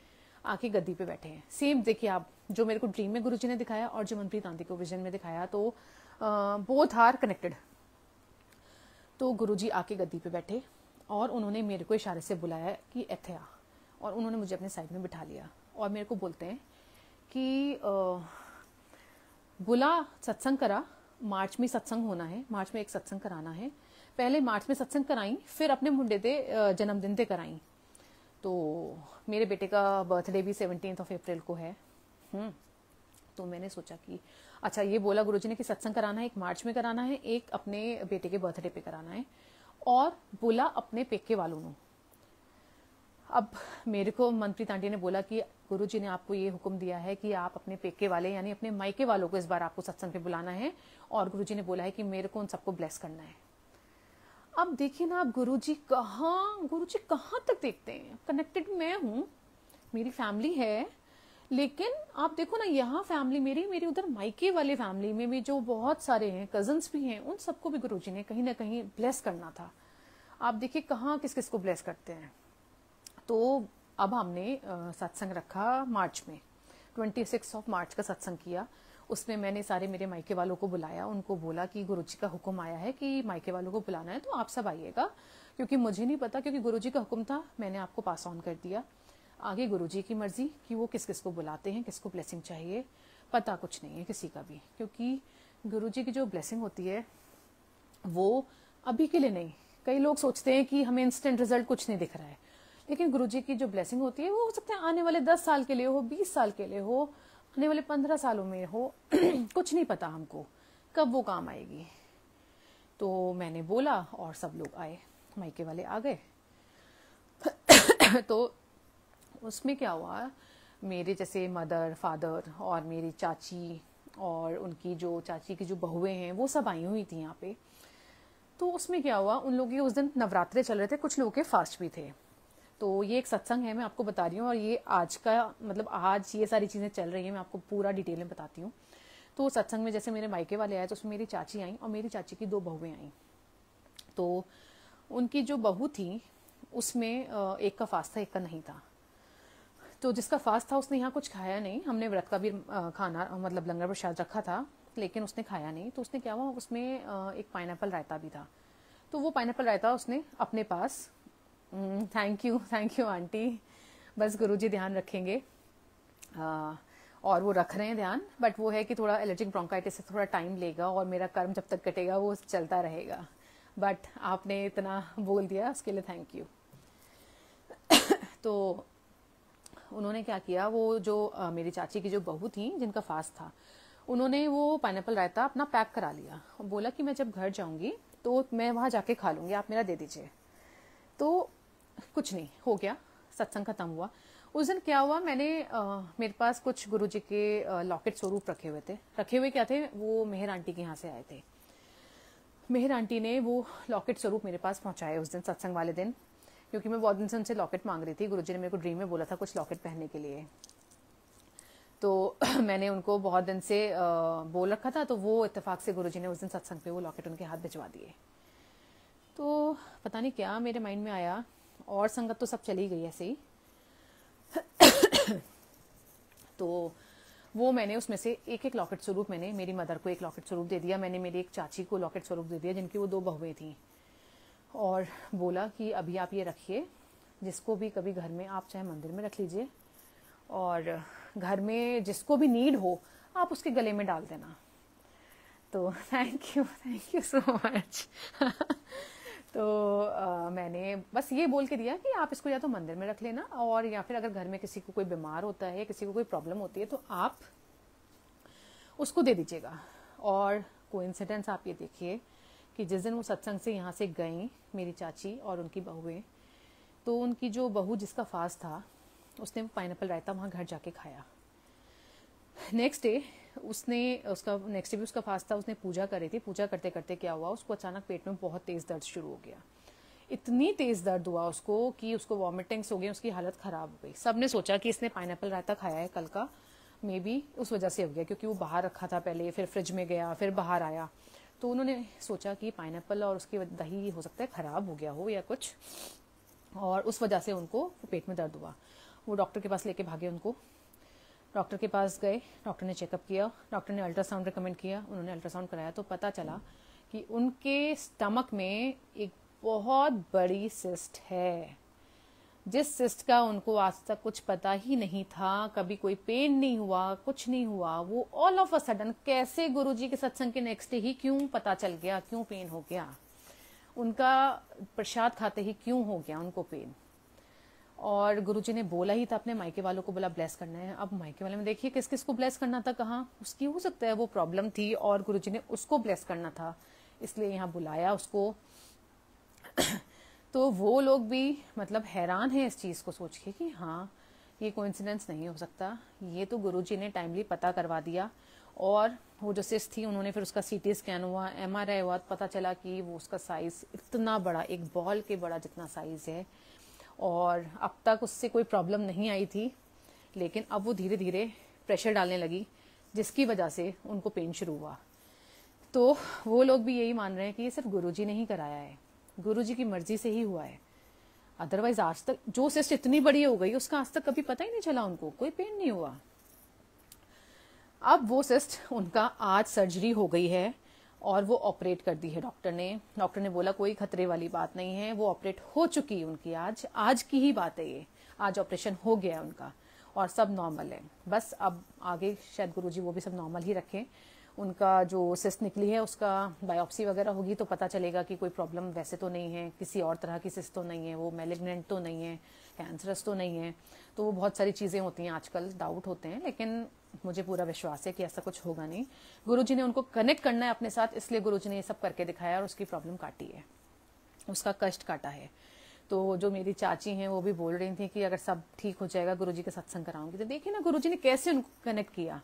आके गद्दी पे बैठे हैं। सेम देखिए आप, जो मेरे को ड्रीम में गुरुजी ने दिखाया और जो मनप्रीत आंटी को विजन में दिखाया तो बोथ आर कनेक्टेड तो गुरुजी आके गद्दी पे बैठे और उन्होंने मेरे को इशारे से बुलाया कि एथे आ। और उन्होंने मुझे अपने साइड में बिठा लिया। और मेरे को बोलते हैं कि बुला, सत्संग करा। मार्च में सत्संग होना है। मार्च में एक सत्संग कराना है। पहले मार्च में सत्संग कराई, फिर अपने मुंडे दे जन्मदिन ते कराई। तो मेरे बेटे का बर्थडे भी सेवनटीन ऑफ़ अप्रैल को है। हम्म। तो मैंने सोचा कि अच्छा ये बोला गुरुजी ने कि सत्संग कराना है, एक मार्च में कराना है, एक अपने बेटे के बर्थडे पे कराना है। और बोला अपने पेके वालों ने। अब मेरे को मंत्री तांडी ने बोला कि गुरुजी ने आपको ये हुक्म दिया है कि आप अपने पेके वाले, यानी अपने मायके वालों को इस बार आपको सत्संग पे बुलाना है। और गुरुजी ने बोला है कि मेरे को उन सबको ब्लेस करना है। अब देखिए ना, आप गुरु जी कहाँ गुरु जी कहाँ तक देखते हैं? कनेक्टेड मैं हूँ, मेरी फैमिली है, लेकिन आप देखो ना, यहाँ फैमिली मेरी मेरी उधर मायके वाले फैमिली में भी जो बहुत सारे हैं कजन्स भी हैं, उन सबको भी गुरु जी ने कहीं ना कहीं ब्लेस करना था। आप देखिए कहाँ किस किस को ब्लेस करते हैं। तो अब हमने सत्संग रखा मार्च में। ट्वेंटी सिक्स ऑफ़ मार्च का सत्संग किया। उसमें मैंने सारे मेरे मायके वालों को बुलाया। उनको बोला कि गुरुजी का हुक्म आया है कि मायके वालों को बुलाना है तो आप सब आइएगा। क्योंकि मुझे नहीं पता, क्योंकि गुरुजी का हुक्म था, मैंने आपको पास ऑन कर दिया। आगे गुरुजी की मर्ज़ी कि वो किस किस को बुलाते हैं, किसको ब्लेसिंग चाहिए, पता कुछ नहीं है किसी का भी। क्योंकि गुरुजी की जो ब्लेसिंग होती है, वो अभी के लिए नहीं। कई लोग सोचते हैं कि हमें इंस्टेंट रिज़ल्ट कुछ नहीं दिख रहा है। लेकिन गुरु जी की जो ब्लेसिंग होती है, वो हो सकता है आने वाले दस साल के लिए हो, बीस साल के लिए हो, आने वाले पंद्रह सालों में हो, कुछ नहीं पता हमको, कब वो काम आएगी। तो मैंने बोला और सब लोग आए, मायके वाले आ गए। तो उसमें क्या हुआ, मेरे जैसे मदर फादर और मेरी चाची और उनकी जो चाची की जो बहुएँ हैं, वो सब आई हुई थी यहाँ पे। तो उसमें क्या हुआ, उन लोगों के उस दिन नवरात्रे चल रहे थे, कुछ लोगों के फास्ट भी थे। तो ये एक सत्संग है, मैं आपको बता रही हूँ, और ये आज का मतलब आज ये सारी चीज़ें चल रही हैं, मैं आपको पूरा डिटेल में बताती हूँ। तो सत्संग में जैसे मेरे मायके वाले आए तो उसमें मेरी चाची आई, और मेरी चाची की दो बहुएँ आई। तो उनकी जो बहू थी, उसमें एक का फास्ट था एक का नहीं था। तो जिसका फास्ट था उसने यहाँ कुछ खाया नहीं, हमने व्रत का भी खाना मतलब लंगर प्रसाद रखा था, लेकिन उसने खाया नहीं। तो उसने क्या हुआ, उसमें एक पाइन रायता भी था। तो वो पाइनएप्पल रायता उसने अपने पास thank you thank you aunty बस गुरुजी ध्यान रखेंगे। आ, और वो रख रहे हैं ध्यान बट वो है कि थोड़ा एलर्जिक ब्रोंकाइटिस से थोड़ा टाइम लेगा और मेरा कर्म जब तक कटेगा वो चलता रहेगा। बट आपने इतना बोल दिया उसके लिए थैंक यू तो उन्होंने क्या किया वो जो आ, मेरी चाची की जो बहू थी जिनका फास्ट था उन्होंने वो पाइन रायता अपना पैक करा लिया। बोला कि मैं जब घर जाऊँगी तो मैं वहाँ जाके खा लूँगी आप मेरा दे दीजिए। तो कुछ नहीं हो गया सत्संग खत्म हुआ। उस दिन क्या हुआ मैंने आ, मेरे पास कुछ गुरु जी के लॉकेट स्वरूप रखे हुए थे। रखे हुए क्या थे? वो मेहर आंटी के यहाँ से आए थे। मेहर आंटी ने वो लॉकेट स्वरूप मेरे पास पहुँचाए उस दिन सत्संग वाले दिन। क्योंकि मैं बहुत दिन से उनसे लॉकेट मांग रही थी। गुरुजी ने मेरे को ड्रीम में बोला था कुछ लॉकेट पहनने के लिए। तो मैंने उनको बहुत दिन से बोल रखा था तो वो इत्तेफाक से गुरुजी ने उस दिन सत्संग पे वो लॉकेट उनके हाथ भिजवा दिए। तो पता नहीं क्या मेरे माइंड में आया और संगत तो सब चली गई ऐसे ही। तो वो मैंने उसमें से एक एक लॉकेट स्वरूप मैंने, मेरी मदर को एक लॉकेट स्वरूप दे दिया, मैंने मेरी एक चाची को लॉकेट स्वरूप दे दिया, जिनकी वो दो बहुएँ थी। और बोला कि अभी आप ये रखिए, जिसको भी कभी घर में आप चाहे मंदिर में रख लीजिए, और घर में जिसको भी नीड हो, आप उसके गले में डाल देना। तो thank you thank you so much तो आ, मैंने बस ये बोल के दिया कि आप इसको या तो मंदिर में रख लेना और या फिर अगर घर में किसी को कोई बीमार होता है किसी को कोई प्रॉब्लम होती है तो आप उसको दे दीजिएगा। और कोइंसिडेंस आप ये देखिए कि जिस दिन वो सत्संग से यहाँ से गई मेरी चाची और उनकी बहुएँ तो उनकी जो बहू जिसका फास्ट था उसने पाइन रायता वहाँ घर जाके खाया। नेक्स्ट डे उसने, उसका नेक्स्ट डे उसका फास्ट था उसने पूजा करी थी। पूजा करते करते क्या हुआ? उसको अचानक पेट में बहुत तेज दर्द शुरू हो गया। इतनी तेज दर्द हुआ उसको कि उसको वॉमिटिंग्स हो गई, उसकी हालत खराब हो गई। सबने सोचा कि इसने पाइन रायता खाया है कल का। मे बी उस वजह से हो गया, क्योंकि वो बाहर रखा था पहले, फिर फ्रिज में गया, फिर बाहर आया। तो उन्होंने सोचा कि पाइन और उसकी दही हो सकता है ख़राब हो गया हो या कुछ। और उस वजह से उनको पेट में दर्द हुआ। वो डॉक्टर के पास लेके भागे उनको। डॉक्टर के पास गए, डॉक्टर ने चेकअप किया, डॉक्टर ने अल्ट्रासाउंड रिकमेंड किया, उन्होंने अल्ट्रासाउंड कराया तो पता चला कि उनके स्टमक में एक बहुत बड़ी सिस्ट है। जिस सिस्ट का उनको आज तक कुछ पता ही नहीं था, कभी कोई पेन नहीं हुआ, कुछ नहीं हुआ, वो ऑल ऑफ़ अ सडन कैसे गुरुजी के सत्संग के नेक्स्ट डे ही क्यों पता चल गया, क्यों पेन हो गया? उनका प्रसाद खाते ही क्यों हो गया उनको पेन और गुरुजी ने बोला ही था, अपने मायके वालों को बोला ब्लेस करना है। अब मायके वाले में देखिए किस किस को ब्लेस करना था, कहाँ? उसकी हो सकता है वो प्रॉब्लम थी और गुरुजी ने उसको ब्लेस करना था, इसलिए यहाँ बुलाया उसको। तो वो लोग भी मतलब हैरान हैं इस चीज़ को सोच के कि हाँ ये कोइंसिडेंस नहीं हो सकता। ये तो गुरुजी ने टाइमली पता करवा दिया और वो जो सिस थी, उन्होंने फिर उसका सीटी स्कैन हुआ एम आर हुआ तो पता चला कि वो उसका साइज़ इतना बड़ा, एक बॉल के बड़ा जितना साइज़ है। और अब तक उससे कोई प्रॉब्लम नहीं आई थी, लेकिन अब वो धीरे धीरे प्रेशर डालने लगी, जिसकी वजह से उनको पेन शुरू हुआ। तो वो लोग भी यही मान रहे हैं कि ये सिर्फ़ गुरुजी ने ही कराया है। गुरु जी की मर्ज़ी से ही हुआ है। अदरवाइज़ आज तक जो सिस्ट इतनी बड़ी हो गई, उसका आज तक कभी पता ही नहीं चला उनको। कोई पेन नहीं हुआ। अब वो सिस्ट उनका आज सर्जरी हो गई है। और वो ऑपरेट कर दी है डॉक्टर ने। डॉक्टर ने बोला, कोई खतरे वाली बात नहीं है, वो ऑपरेट हो चुकी है उनकी आज। आज की ही बात है ये। आज ऑपरेशन हो गया है उनका और सब नॉर्मल है। बस अब आगे शायद गुरुजी वो भी सब नॉर्मल ही रखें। उनका जो सिस्ट निकली है, उसका बायोप्सी वगैरह होगी तो पता चलेगा कि कोई प्रॉब्लम वैसे तो नहीं है, किसी और तरह की सिस्ट तो नहीं है, वो मेलिग्नेंट तो नहीं है कैंसरस तो नहीं है। तो वो बहुत सारी चीज़ें होती हैं आजकल डाउट होते हैं, लेकिन मुझे पूरा विश्वास है कि ऐसा कुछ होगा नहीं। गुरुजी ने उनको कनेक्ट करना है अपने साथ, इसलिए गुरुजी ने ये सब करके दिखाया और उसकी प्रॉब्लम काटी है। उसका कष्ट काटा है। तो जो मेरी चाची हैं, वो भी बोल रही थी कि अगर सब ठीक हो जाएगा, गुरुजी के सत्संग कराऊँगी तो देखिए ना, गुरुजी ने कैसे उनको कनेक्ट किया?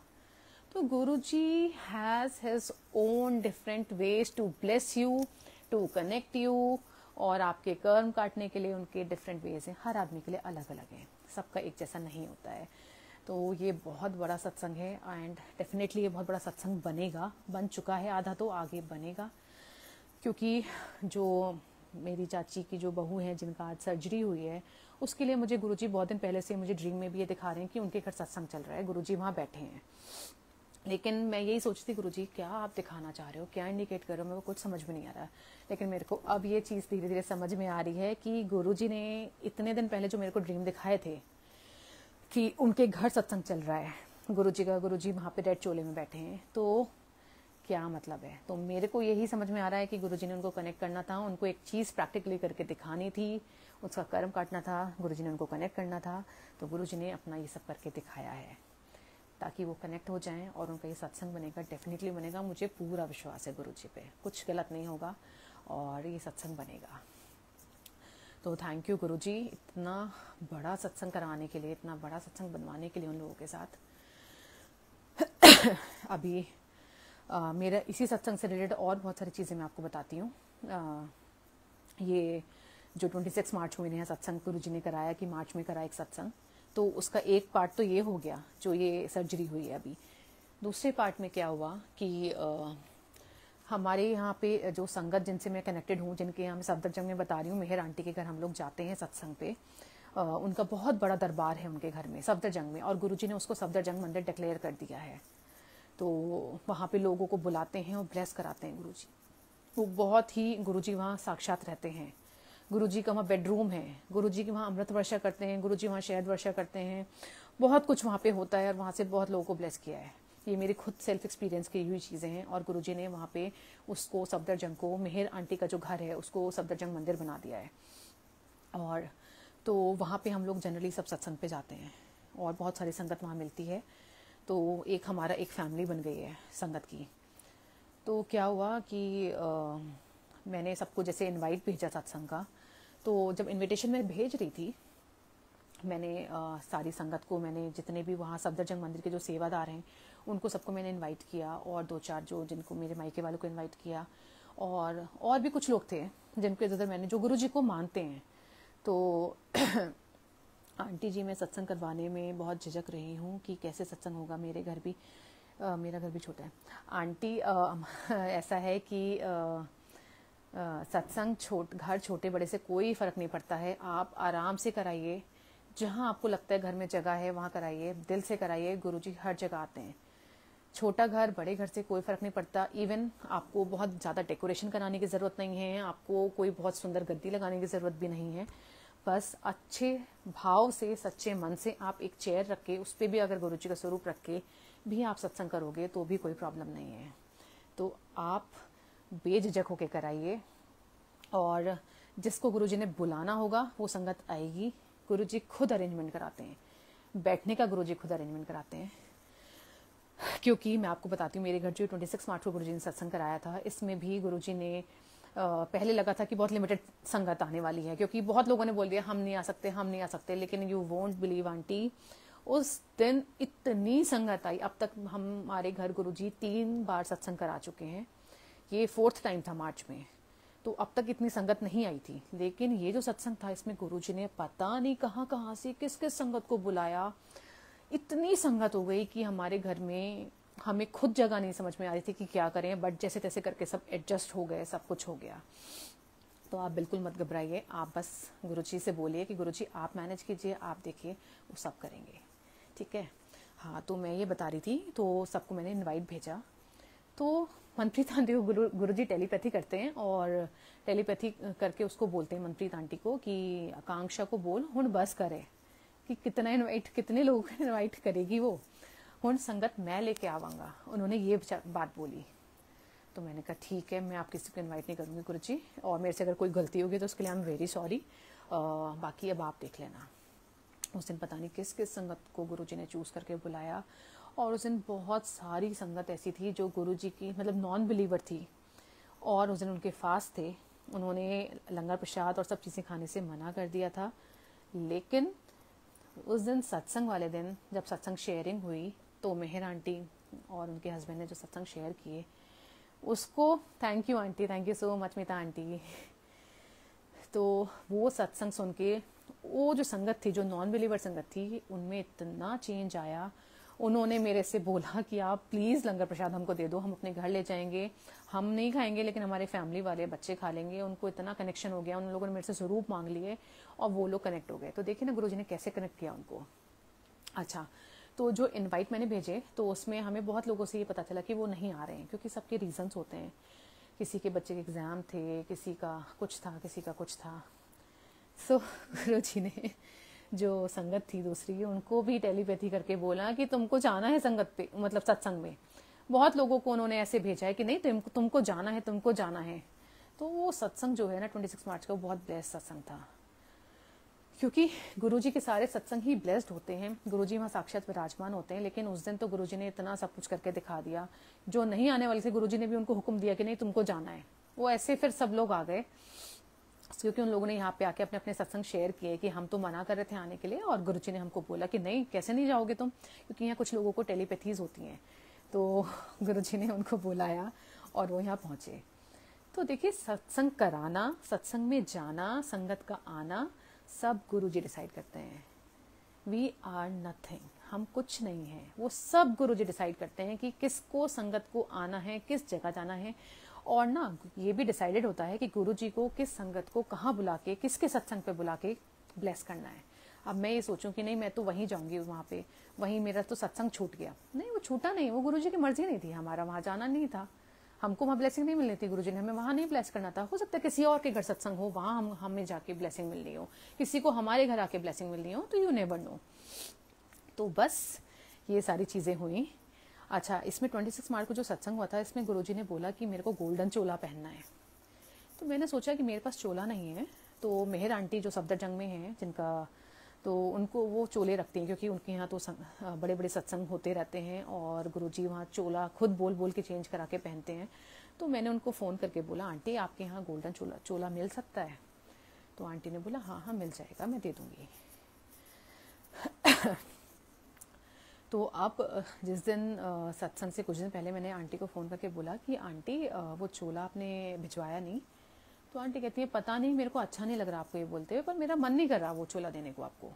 तो Guruji has his own different ways to bless you to connect you और आपके कर्म काटने के लिए उनके डिफरेंट वेज हैं। हर आदमी के लिए अलग अलग है। सबका एक जैसा नहीं होता है। तो ये बहुत बड़ा सत्संग है एंड डेफिनेटली ये बहुत बड़ा सत्संग बनेगा, बन चुका है, आधा तो आगे बनेगा। क्योंकि जो मेरी चाची की जो बहू है, जिनका आज सर्जरी हुई है, उसके लिए मुझे गुरुजी बहुत दिन पहले से मुझे ड्रीम में भी ये दिखा रहे हैं कि उनके घर सत्संग चल रहा है, गुरुजी वहाँ बैठे हैं। लेकिन मैं यही सोचती गुरु जी क्या आप दिखाना चाह रहे हो, क्या इंडिकेट कर रहे हो, मेरे को कुछ समझ में नहीं आ रहा। लेकिन मेरे को अब ये चीज़ धीरे धीरे समझ में आ रही है कि गुरु जी ने इतने दिन पहले जो मेरे को ड्रीम दिखाए थे कि उनके घर सत्संग चल रहा है। गुरु जी का गुरु जी वहाँ पे रेड चोले में बैठे हैं। तो क्या मतलब है? तो मेरे को यही समझ में आ रहा है कि गुरु जी ने उनको कनेक्ट करना था। उनको एक चीज़ प्रैक्टिकली करके दिखानी थी। उसका कर्म काटना था। गुरु जी ने उनको कनेक्ट करना था। तो गुरु जी ने अपना ये सब करके दिखाया है। ताकि वो कनेक्ट हो जाएँ और उनका ये सत्संग बनेगा डेफिनेटली बनेगा। मुझे पूरा विश्वास है गुरु जी पे। कुछ गलत नहीं होगा और ये सत्संग बनेगा। तो थैंक यू गुरु जी इतना बड़ा सत्संग करवाने के लिए इतना बड़ा सत्संग बनवाने के लिए उन लोगों के साथ। अभी आ, मेरा इसी सत्संग से रिलेटेड और बहुत सारी चीज़ें मैं आपको बताती हूँ। ये जो 26 मार्च को मैंने सत्संग गुरु जी ने कराया कि मार्च में कराया एक सत्संग तो उसका एक पार्ट तो ये हो गया जो ये सर्जरी हुई है अभी। दूसरे पार्ट में क्या हुआ कि आ, हमारे यहाँ पे जो संगत जिनसे मैं कनेक्टेड हूँ, जिनके यहाँ मैं सफदरजंग में बता रही हूँ, मेहर आंटी के घर हम लोग जाते हैं सत्संग पे उनका बहुत बड़ा दरबार है उनके घर में सफदरजंग में, और गुरुजी ने उसको सफदरजंग मंदिर डिक्लेयर कर दिया है। तो वहाँ पे लोगों को बुलाते हैं और ब्लेस कराते हैं गुरुजी। वो बहुत ही गुरुजी वहाँ साक्षात रहते हैं। गुरु जी का वहाँ बेडरूम है गुरु जी की वहाँ अमृत वर्षा करते हैं गुरु जी वहाँ शहद वर्षा करते हैं। बहुत कुछ वहाँ पे होता है और वहाँ से बहुत लोगों को ब्लेस किया है। ये मेरी खुद सेल्फ एक्सपीरियंस की हुई चीज़ें हैं और गुरुजी ने वहाँ पे उसको सफदरजंग को मेहर आंटी का जो घर है उसको सफदरजंग मंदिर बना दिया है। और तो वहाँ पे हम लोग जनरली सब सत्संग पे जाते हैं और बहुत सारी संगत वहाँ मिलती है। तो एक हमारा एक फैमिली बन गई है संगत की। तो क्या हुआ कि आ, मैंने सबको जैसे इनवाइट भेजा सत्संग का। तो जब इनविटेशन मैं भेज रही थी मैंने आ, सारी संगत को मैंने जितने भी वहाँ सफदरजंग मंदिर के जो सेवादार हैं उनको सबको मैंने इनवाइट किया और दो चार जो जिनको मेरे मायके वालों को इनवाइट किया और और भी कुछ लोग थे जिनके इधर मैंने जो गुरु जी को मानते हैं। तो आंटी जी मैं सत्संग करवाने में बहुत झिझक रही हूँ कि कैसे सत्संग होगा मेरे घर भी आ, मेरा घर भी छोटा है। आंटी आ, ऐसा है कि सत्संग छोट घर छोटे बड़े से कोई फ़र्क नहीं पड़ता है। आप आराम से कराइए जहाँ आपको लगता है घर में जगह है वहाँ कराइए दिल से कराइए गुरुजी हर जगह आते हैं। छोटा घर, बड़े घर से कोई फ़र्क नहीं पड़ता। इवन आपको बहुत ज़्यादा डेकोरेशन कराने की ज़रूरत नहीं है, आपको कोई बहुत सुंदर गद्दी लगाने की ज़रूरत भी नहीं है। बस अच्छे भाव से, सच्चे मन से आप एक चेयर रख के, उस पर भी अगर गुरु जी का स्वरूप रख के भी आप सत्संग करोगे तो भी कोई प्रॉब्लम नहीं है। तो आप बेझिझक होके कराइए, और जिसको गुरुजी ने बुलाना होगा, वो संगत आएगी। गुरुजी खुद अरेंजमेंट कराते हैं। बैठने का गुरुजी खुद अरेंजमेंट कराते हैं। क्योंकि मैं आपको बताती हूँ, मेरे घर जो ट्वेंटी सिक्स मार्च को गुरुजी ने सत्संग कराया था, इसमें भी गुरुजी ने पहले लगा था कि बहुत लिमिटेड संगत आने वाली है, क्योंकि बहुत लोगों ने बोल दिया, हम नहीं आ सकते, हम नहीं आ सकते, लेकिन यू वोंट बिलीव आंटी, उस दिन इतनी संगत आई। अब तक हमारे घर गुरुजी तीन बार सत्संग करा चुके हैं। ये फोर्थ टाइम था मार्च में। तो अब तक इतनी संगत नहीं आई थी। लेकिन ये जो सत्संग था, इसमें गुरुजी ने पता नहीं कहाँ कहाँ से किस किस संगत को बुलाया। इतनी संगत हो गई कि हमारे घर में हमें खुद जगह नहीं समझ में आ रही थी कि क्या करें बट जैसे तैसे करके सब एडजस्ट हो गए, सब कुछ हो गया। तो आप बिल्कुल मत घबराइए, आप बस गुरु जी से बोलिए कि गुरु जी आप मैनेज कीजिए, आप देखिए, वो सब करेंगे। ठीक है? हाँ तो मैं ये बता रही थी तो सबको मैंने इनवाइट भेजा। तो मनप्रीत आंटी को गुरु गुरु जी टेलीपैथी करते हैं और टेलीपैथी करके उसको बोलते हैं मनप्रीत आंटी को कि आकांक्षा को बोल हूँ बस करे। कि कितना इनवाइट कितने लोगों को इनवाइट करेगी वो? हूँ संगत मैं लेके आवांगा। उन्होंने ये बात बोली। तो मैंने कहा, ठीक है, मैं आप किसी को इनवाइट नहीं करूँगी गुरु जी और मेरे से अगर कोई गलती होगी तो उसके लिए आई एम वेरी सॉरी बाकी अब आप देख लेना। उस दिन पता नहीं किस किस संगत को गुरु जी ने चूज़ करके बुलाया। और उस दिन बहुत सारी संगत ऐसी थी जो गुरु जी की मतलब नॉन बिलीवर थी। और उस दिन उनके फास्ट थे। उन्होंने लंगर प्रसाद और सब चीज़ें खाने से मना कर दिया था। लेकिन उस दिन सत्संग वाले दिन, जब सत्संग शेयरिंग हुई तो मेहर आंटी और उनके हस्बैंड ने जो सत्संग शेयर किए, उसको thank you aunty thank you so much Mita aunty. तो वो सत्संग सुन के, वो जो संगत थी, जो नॉन बिलीवर संगत थी, उनमें इतना चेंज आया। उन्होंने मेरे से बोला कि आप प्लीज़ लंगर प्रसाद हमको दे दो, हम अपने घर ले जाएँगे। हम नहीं खाएँगे लेकिन हमारे फैमिली वाले बच्चे खा लेंगे उनको इतना कनेक्शन हो गया उन लोगों ने मेरे से स्वरूप मांग लिए और वो लोग कनेक्ट हो गए। तो देखिए ना गुरु ने कैसे कनेक्ट किया उनको। अच्छा तो जो इनवाइट मैंने भेजे तो उसमें हमें बहुत लोगों से ये पता चला कि वो नहीं आ रहे हैं क्योंकि सबके रीजंस होते हैं। किसी के बच्चे के एग्ज़ाम थे किसी का कुछ था किसी का कुछ था। सो so, गुरु जी ने जो संगत थी दूसरी उनको भी टेलीपैथी करके बोला कि तुमको जाना है संगत पे मतलब सत्संग में। बहुत लोगों को उन्होंने ऐसे भेजा है कि नहीं, तुम, तुमको जाना है, तुमको जाना है। तो वो सत्संग जो है ना ट्वेंटी सिक्स मार्च का, वो बहुत बेस्ट सत्संग था। क्योंकि गुरुजी के सारे सत्संग ही ब्लेस्ड होते हैं। गुरुजी वहाँ साक्षात विराजमान होते हैं, लेकिन उस दिन तो गुरुजी ने इतना सब कुछ करके दिखा दिया। जो नहीं आने वाले थे, गुरुजी ने भी उनको हुक्म दिया कि नहीं, तुमको जाना है। वो ऐसे फिर सब लोग आ गए, क्योंकि उन लोगों ने यहाँ पे आके अपने अपने सत्संग शेयर किए कि हम तो मना कर रहे थे आने के लिए, और गुरु ने हमको बोला कि नहीं, कैसे नहीं जाओगे तुम? क्योंकि यहाँ कुछ लोगों को टेलीपैथीज होती हैं। तो गुरु जी ने उनको बुलाया और वो यहाँ पहुँचे। तो देखिए, सत्संग कराना, सत्संग में जाना, संगत का आना, सब गुरु जी डिसाइड करते हैं। वी आर नथिंग हम कुछ नहीं है। वो सब गुरु जी डिसाइड करते हैं कि किसको संगत को आना है, किस जगह जाना है। और ना, ये भी डिसाइडेड होता है कि गुरु जी को किस संगत को कहाँ बुला के, किसके सत्संग पे बुला के ब्लेस करना है। अब मैं ये सोचूं कि नहीं, मैं तो वहीं जाऊँगी वहाँ पे। वहीं मेरा तो सत्संग छूट गया। नहीं, वो छूटा नहीं। वो गुरु जी की मर्ज़ी नहीं थी हमारा। वहाँ जाना नहीं था। हमको वहाँ ब्लेसिंग नहीं मिलनी थी गुरु ने। हमें वहाँ नहीं ब्लेस करना था। हो सकता है किसी और के घर सत्संग हो, वहाँ हम हमें जाके ब्लेसिंग मिलनी हो। किसी को हमारे घर आके ब्लेसिंग मिलनी हो तो यू नेवर नो तो बस ये सारी चीज़ें हुई। अच्छा इसमें ट्वेंटी सिक्स मार्च को जो सत्संग हुआ था, इसमें गुरुजी ने बोला कि मेरे को गोल्डन चोला पहनना है। तो मैंने सोचा कि मेरे पास चोला नहीं है तो मेहर आंटी जो सफदरजंग में हैं, जिनका तो उनको वो चोले रखती हैं, क्योंकि उनके यहाँ तो बड़े बड़े सत्संग होते रहते हैं और गुरुजी वहाँ चोला खुद बोल बोल के चेंज करा के पहनते हैं। तो मैंने उनको फ़ोन करके बोला, आंटी, आपके यहाँ गोल्डन चोला चोला मिल सकता है? तो आंटी ने बोला हाँ हाँ मिल जाएगा, मैं दे दूँगी। तो अब जिस दिन सत्संग से कुछ दिन पहले मैंने आंटी को फ़ोन करके बोला कि, आंटी वो चोला आपने भिजवाया नहीं। तो आंटी कहती है, पता नहीं, मेरे को अच्छा नहीं लग रहा आपको ये बोलते हुए, पर मेरा मन नहीं कर रहा वो चोला देने को आपको.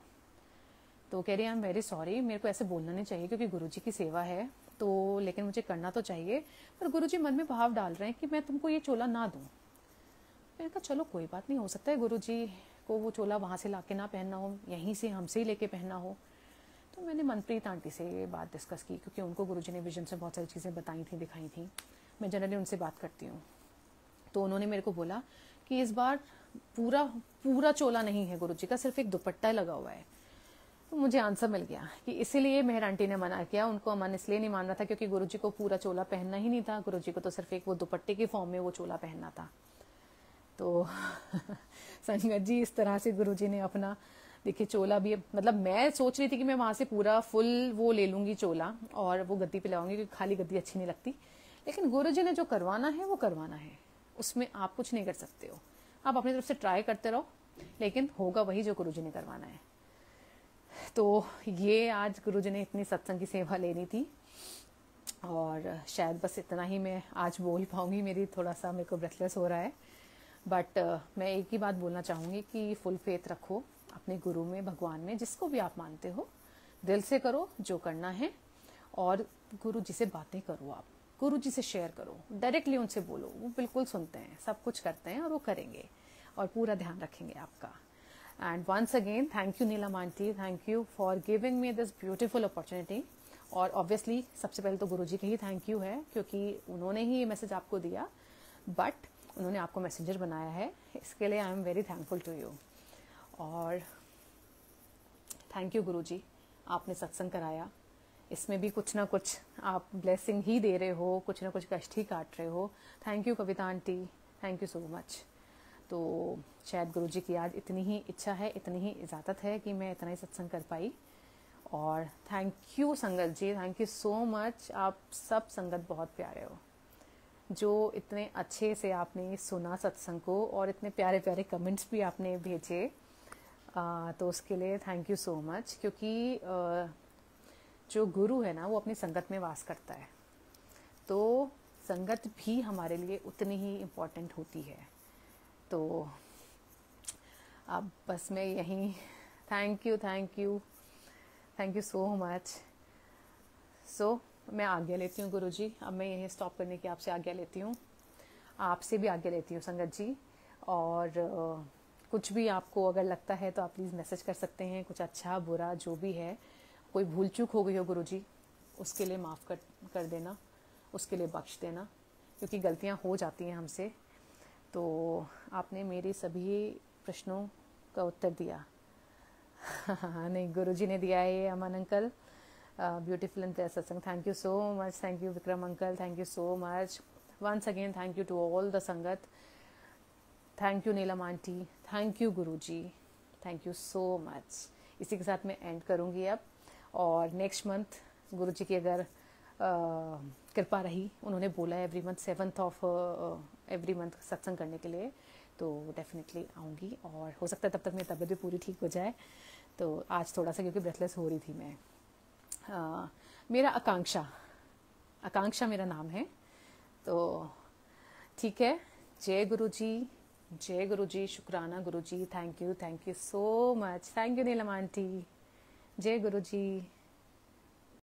तो कह रही आई एम वेरी सॉरी मेरे को ऐसे बोलना नहीं चाहिए क्योंकि गुरु की सेवा है तो लेकिन मुझे करना तो चाहिए, पर गुरु मन में भाव डाल रहे हैं कि मैं तुमको ये चोला ना दूँ. मैंने कहा, चलो, कोई बात नहीं, हो सकता है गुरु जी को वो चोला वहाँ से ला के ना पहनना हो, यहीं से हमसे ही लेके पहनना हो। तो मैंने मनप्रीत आंटी से ये बात डिस्कस की, क्योंकि उनको गुरुजी ने विजन से बहुत सारी चीज़ें बताई थी, दिखाई थी। मैं जनरली उनसे बात करती हूँ। तो उन्होंने मेरे को बोला कि इस बार पूरा पूरा चोला नहीं है गुरु जी का, सिर्फ़ एक दुपट्टा लगा हुआ है। तो मुझे आंसर मिल गया कि इसीलिए मेहर आंटी ने मना किया, उनको मन इसलिए नहीं मान रहा था क्योंकि गुरुजी को पूरा चोला पहनना ही नहीं था, गुरुजी को तो सिर्फ़ एक वो दुपट्टे के फॉर्म में वो चोला पहनना था। तो संगत जी, इस तरह से गुरुजी ने अपना, देखिए चोला भी मतलब मैं सोच रही थी कि मैं वहाँ से पूरा फुल वो ले लूँगी चोला और वो गद्दी पे लगाऊँगी क्योंकि खाली गद्दी अच्छी नहीं लगती। लेकिन गुरु जी ने जो करवाना है, वो करवाना है। उसमें आप कुछ नहीं कर सकते हो। आप अपनी तरफ़ से ट्राई करते रहो लेकिन होगा वही जो गुरु ने करवाना है। तो ये आज गुरु ने इतनी सत्संग की सेवा लेनी थी और शायद बस इतना ही मैं आज बोल पाऊँगी मेरी थोड़ा सा मेरे को ब्रेथलेस हो रहा है। बट uh, मैं एक ही बात बोलना चाहूँगी कि फुल फेथ रखो अपने गुरु में भगवान में जिसको भी आप मानते हो। दिल से करो जो करना है और गुरु जी से बातें करो आप। गुरु जी से शेयर करो, डायरेक्टली उनसे बोलो, वो बिल्कुल सुनते हैं, सब कुछ करते हैं और वो करेंगे और पूरा ध्यान रखेंगे आपका। And once again thank you Neelam aunty thank you for giving me this beautiful opportunity और ऑब्वियसली सबसे पहले तो गुरु जी का ही थैंक यू है, क्योंकि उन्होंने ही ये मैसेज आपको दिया बट उन्होंने आपको मैसेंजर बनाया है, इसके लिए I am very thankful to you और थैंक यू गुरु जी आपने सत्संग कराया। इसमें भी कुछ ना कुछ आप ब्लेसिंग ही दे रहे हो कुछ ना कुछ कष्ट ही काट रहे हो। Thank you Kavita aunty. Thank you so much तो शायद गुरु जी की आज इतनी ही इच्छा है इतनी ही इजाज़त है कि मैं इतना ही सत्संग कर पाई। और थैंक यू संगत जी थैंक यू सो मच आप सब संगत बहुत प्यारे हो। जो इतने अच्छे से आपने सुना सत्संग को और इतने प्यारे प्यारे कमेंट्स भी आपने भेजे आ, तो उसके लिए थैंक यू सो मच क्योंकि आ, जो गुरु है ना, वो अपनी संगत में वास करता है। तो संगत भी हमारे लिए उतनी ही इम्पोर्टेंट होती है। तो अब बस मैं यहीं thank you thank you thank you so much so मैं आज्ञा लेती हूँ गुरु जी अब मैं यहीं स्टॉप करने की आपसे आज्ञा लेती हूँ। आपसे भी आज्ञा लेती हूँ संगत जी, और, कुछ भी आपको अगर लगता है तो आप प्लीज़ मैसेज कर सकते हैं, कुछ अच्छा बुरा, जो भी है कोई भूल चूक हो गई हो गुरु जी उसके लिए माफ़ कर कर देना, उसके लिए बख्श देना, क्योंकि गलतियाँ हो जाती हैं हमसे। तो आपने मेरे सभी प्रश्नों का उत्तर दिया। नहीं गुरु जी ने दिया है अमन अंकल। ब्यूटीफुल एंड सत्संग thank you so much thank you Vikram uncle thank you so much once again thank you to all the संगत thank you Neelam aunty thank you Guru ji thank you so much इसी के साथ मैं एंड करूँगी अब। और नेक्स्ट मंथ गुरु जी की अगर कृपा रही उन्होंने बोला every month seventh of every month सत्संग करने के लिए तो डेफिनेटली आऊँगी। और हो सकता है तब तक मेरी तबीयत भी पूरी ठीक हो जाए। तो आज थोड़ा सा क्योंकि ब्रेथलेस हो रही थी मैं। आ, मेरा आकांक्षा आकांक्षा मेरा नाम है। तो ठीक है जय गुरु जी जय गुरु जी शुक्राना Guru ji thank you thank you so much thank you Neelam aunty. जय गुरु जी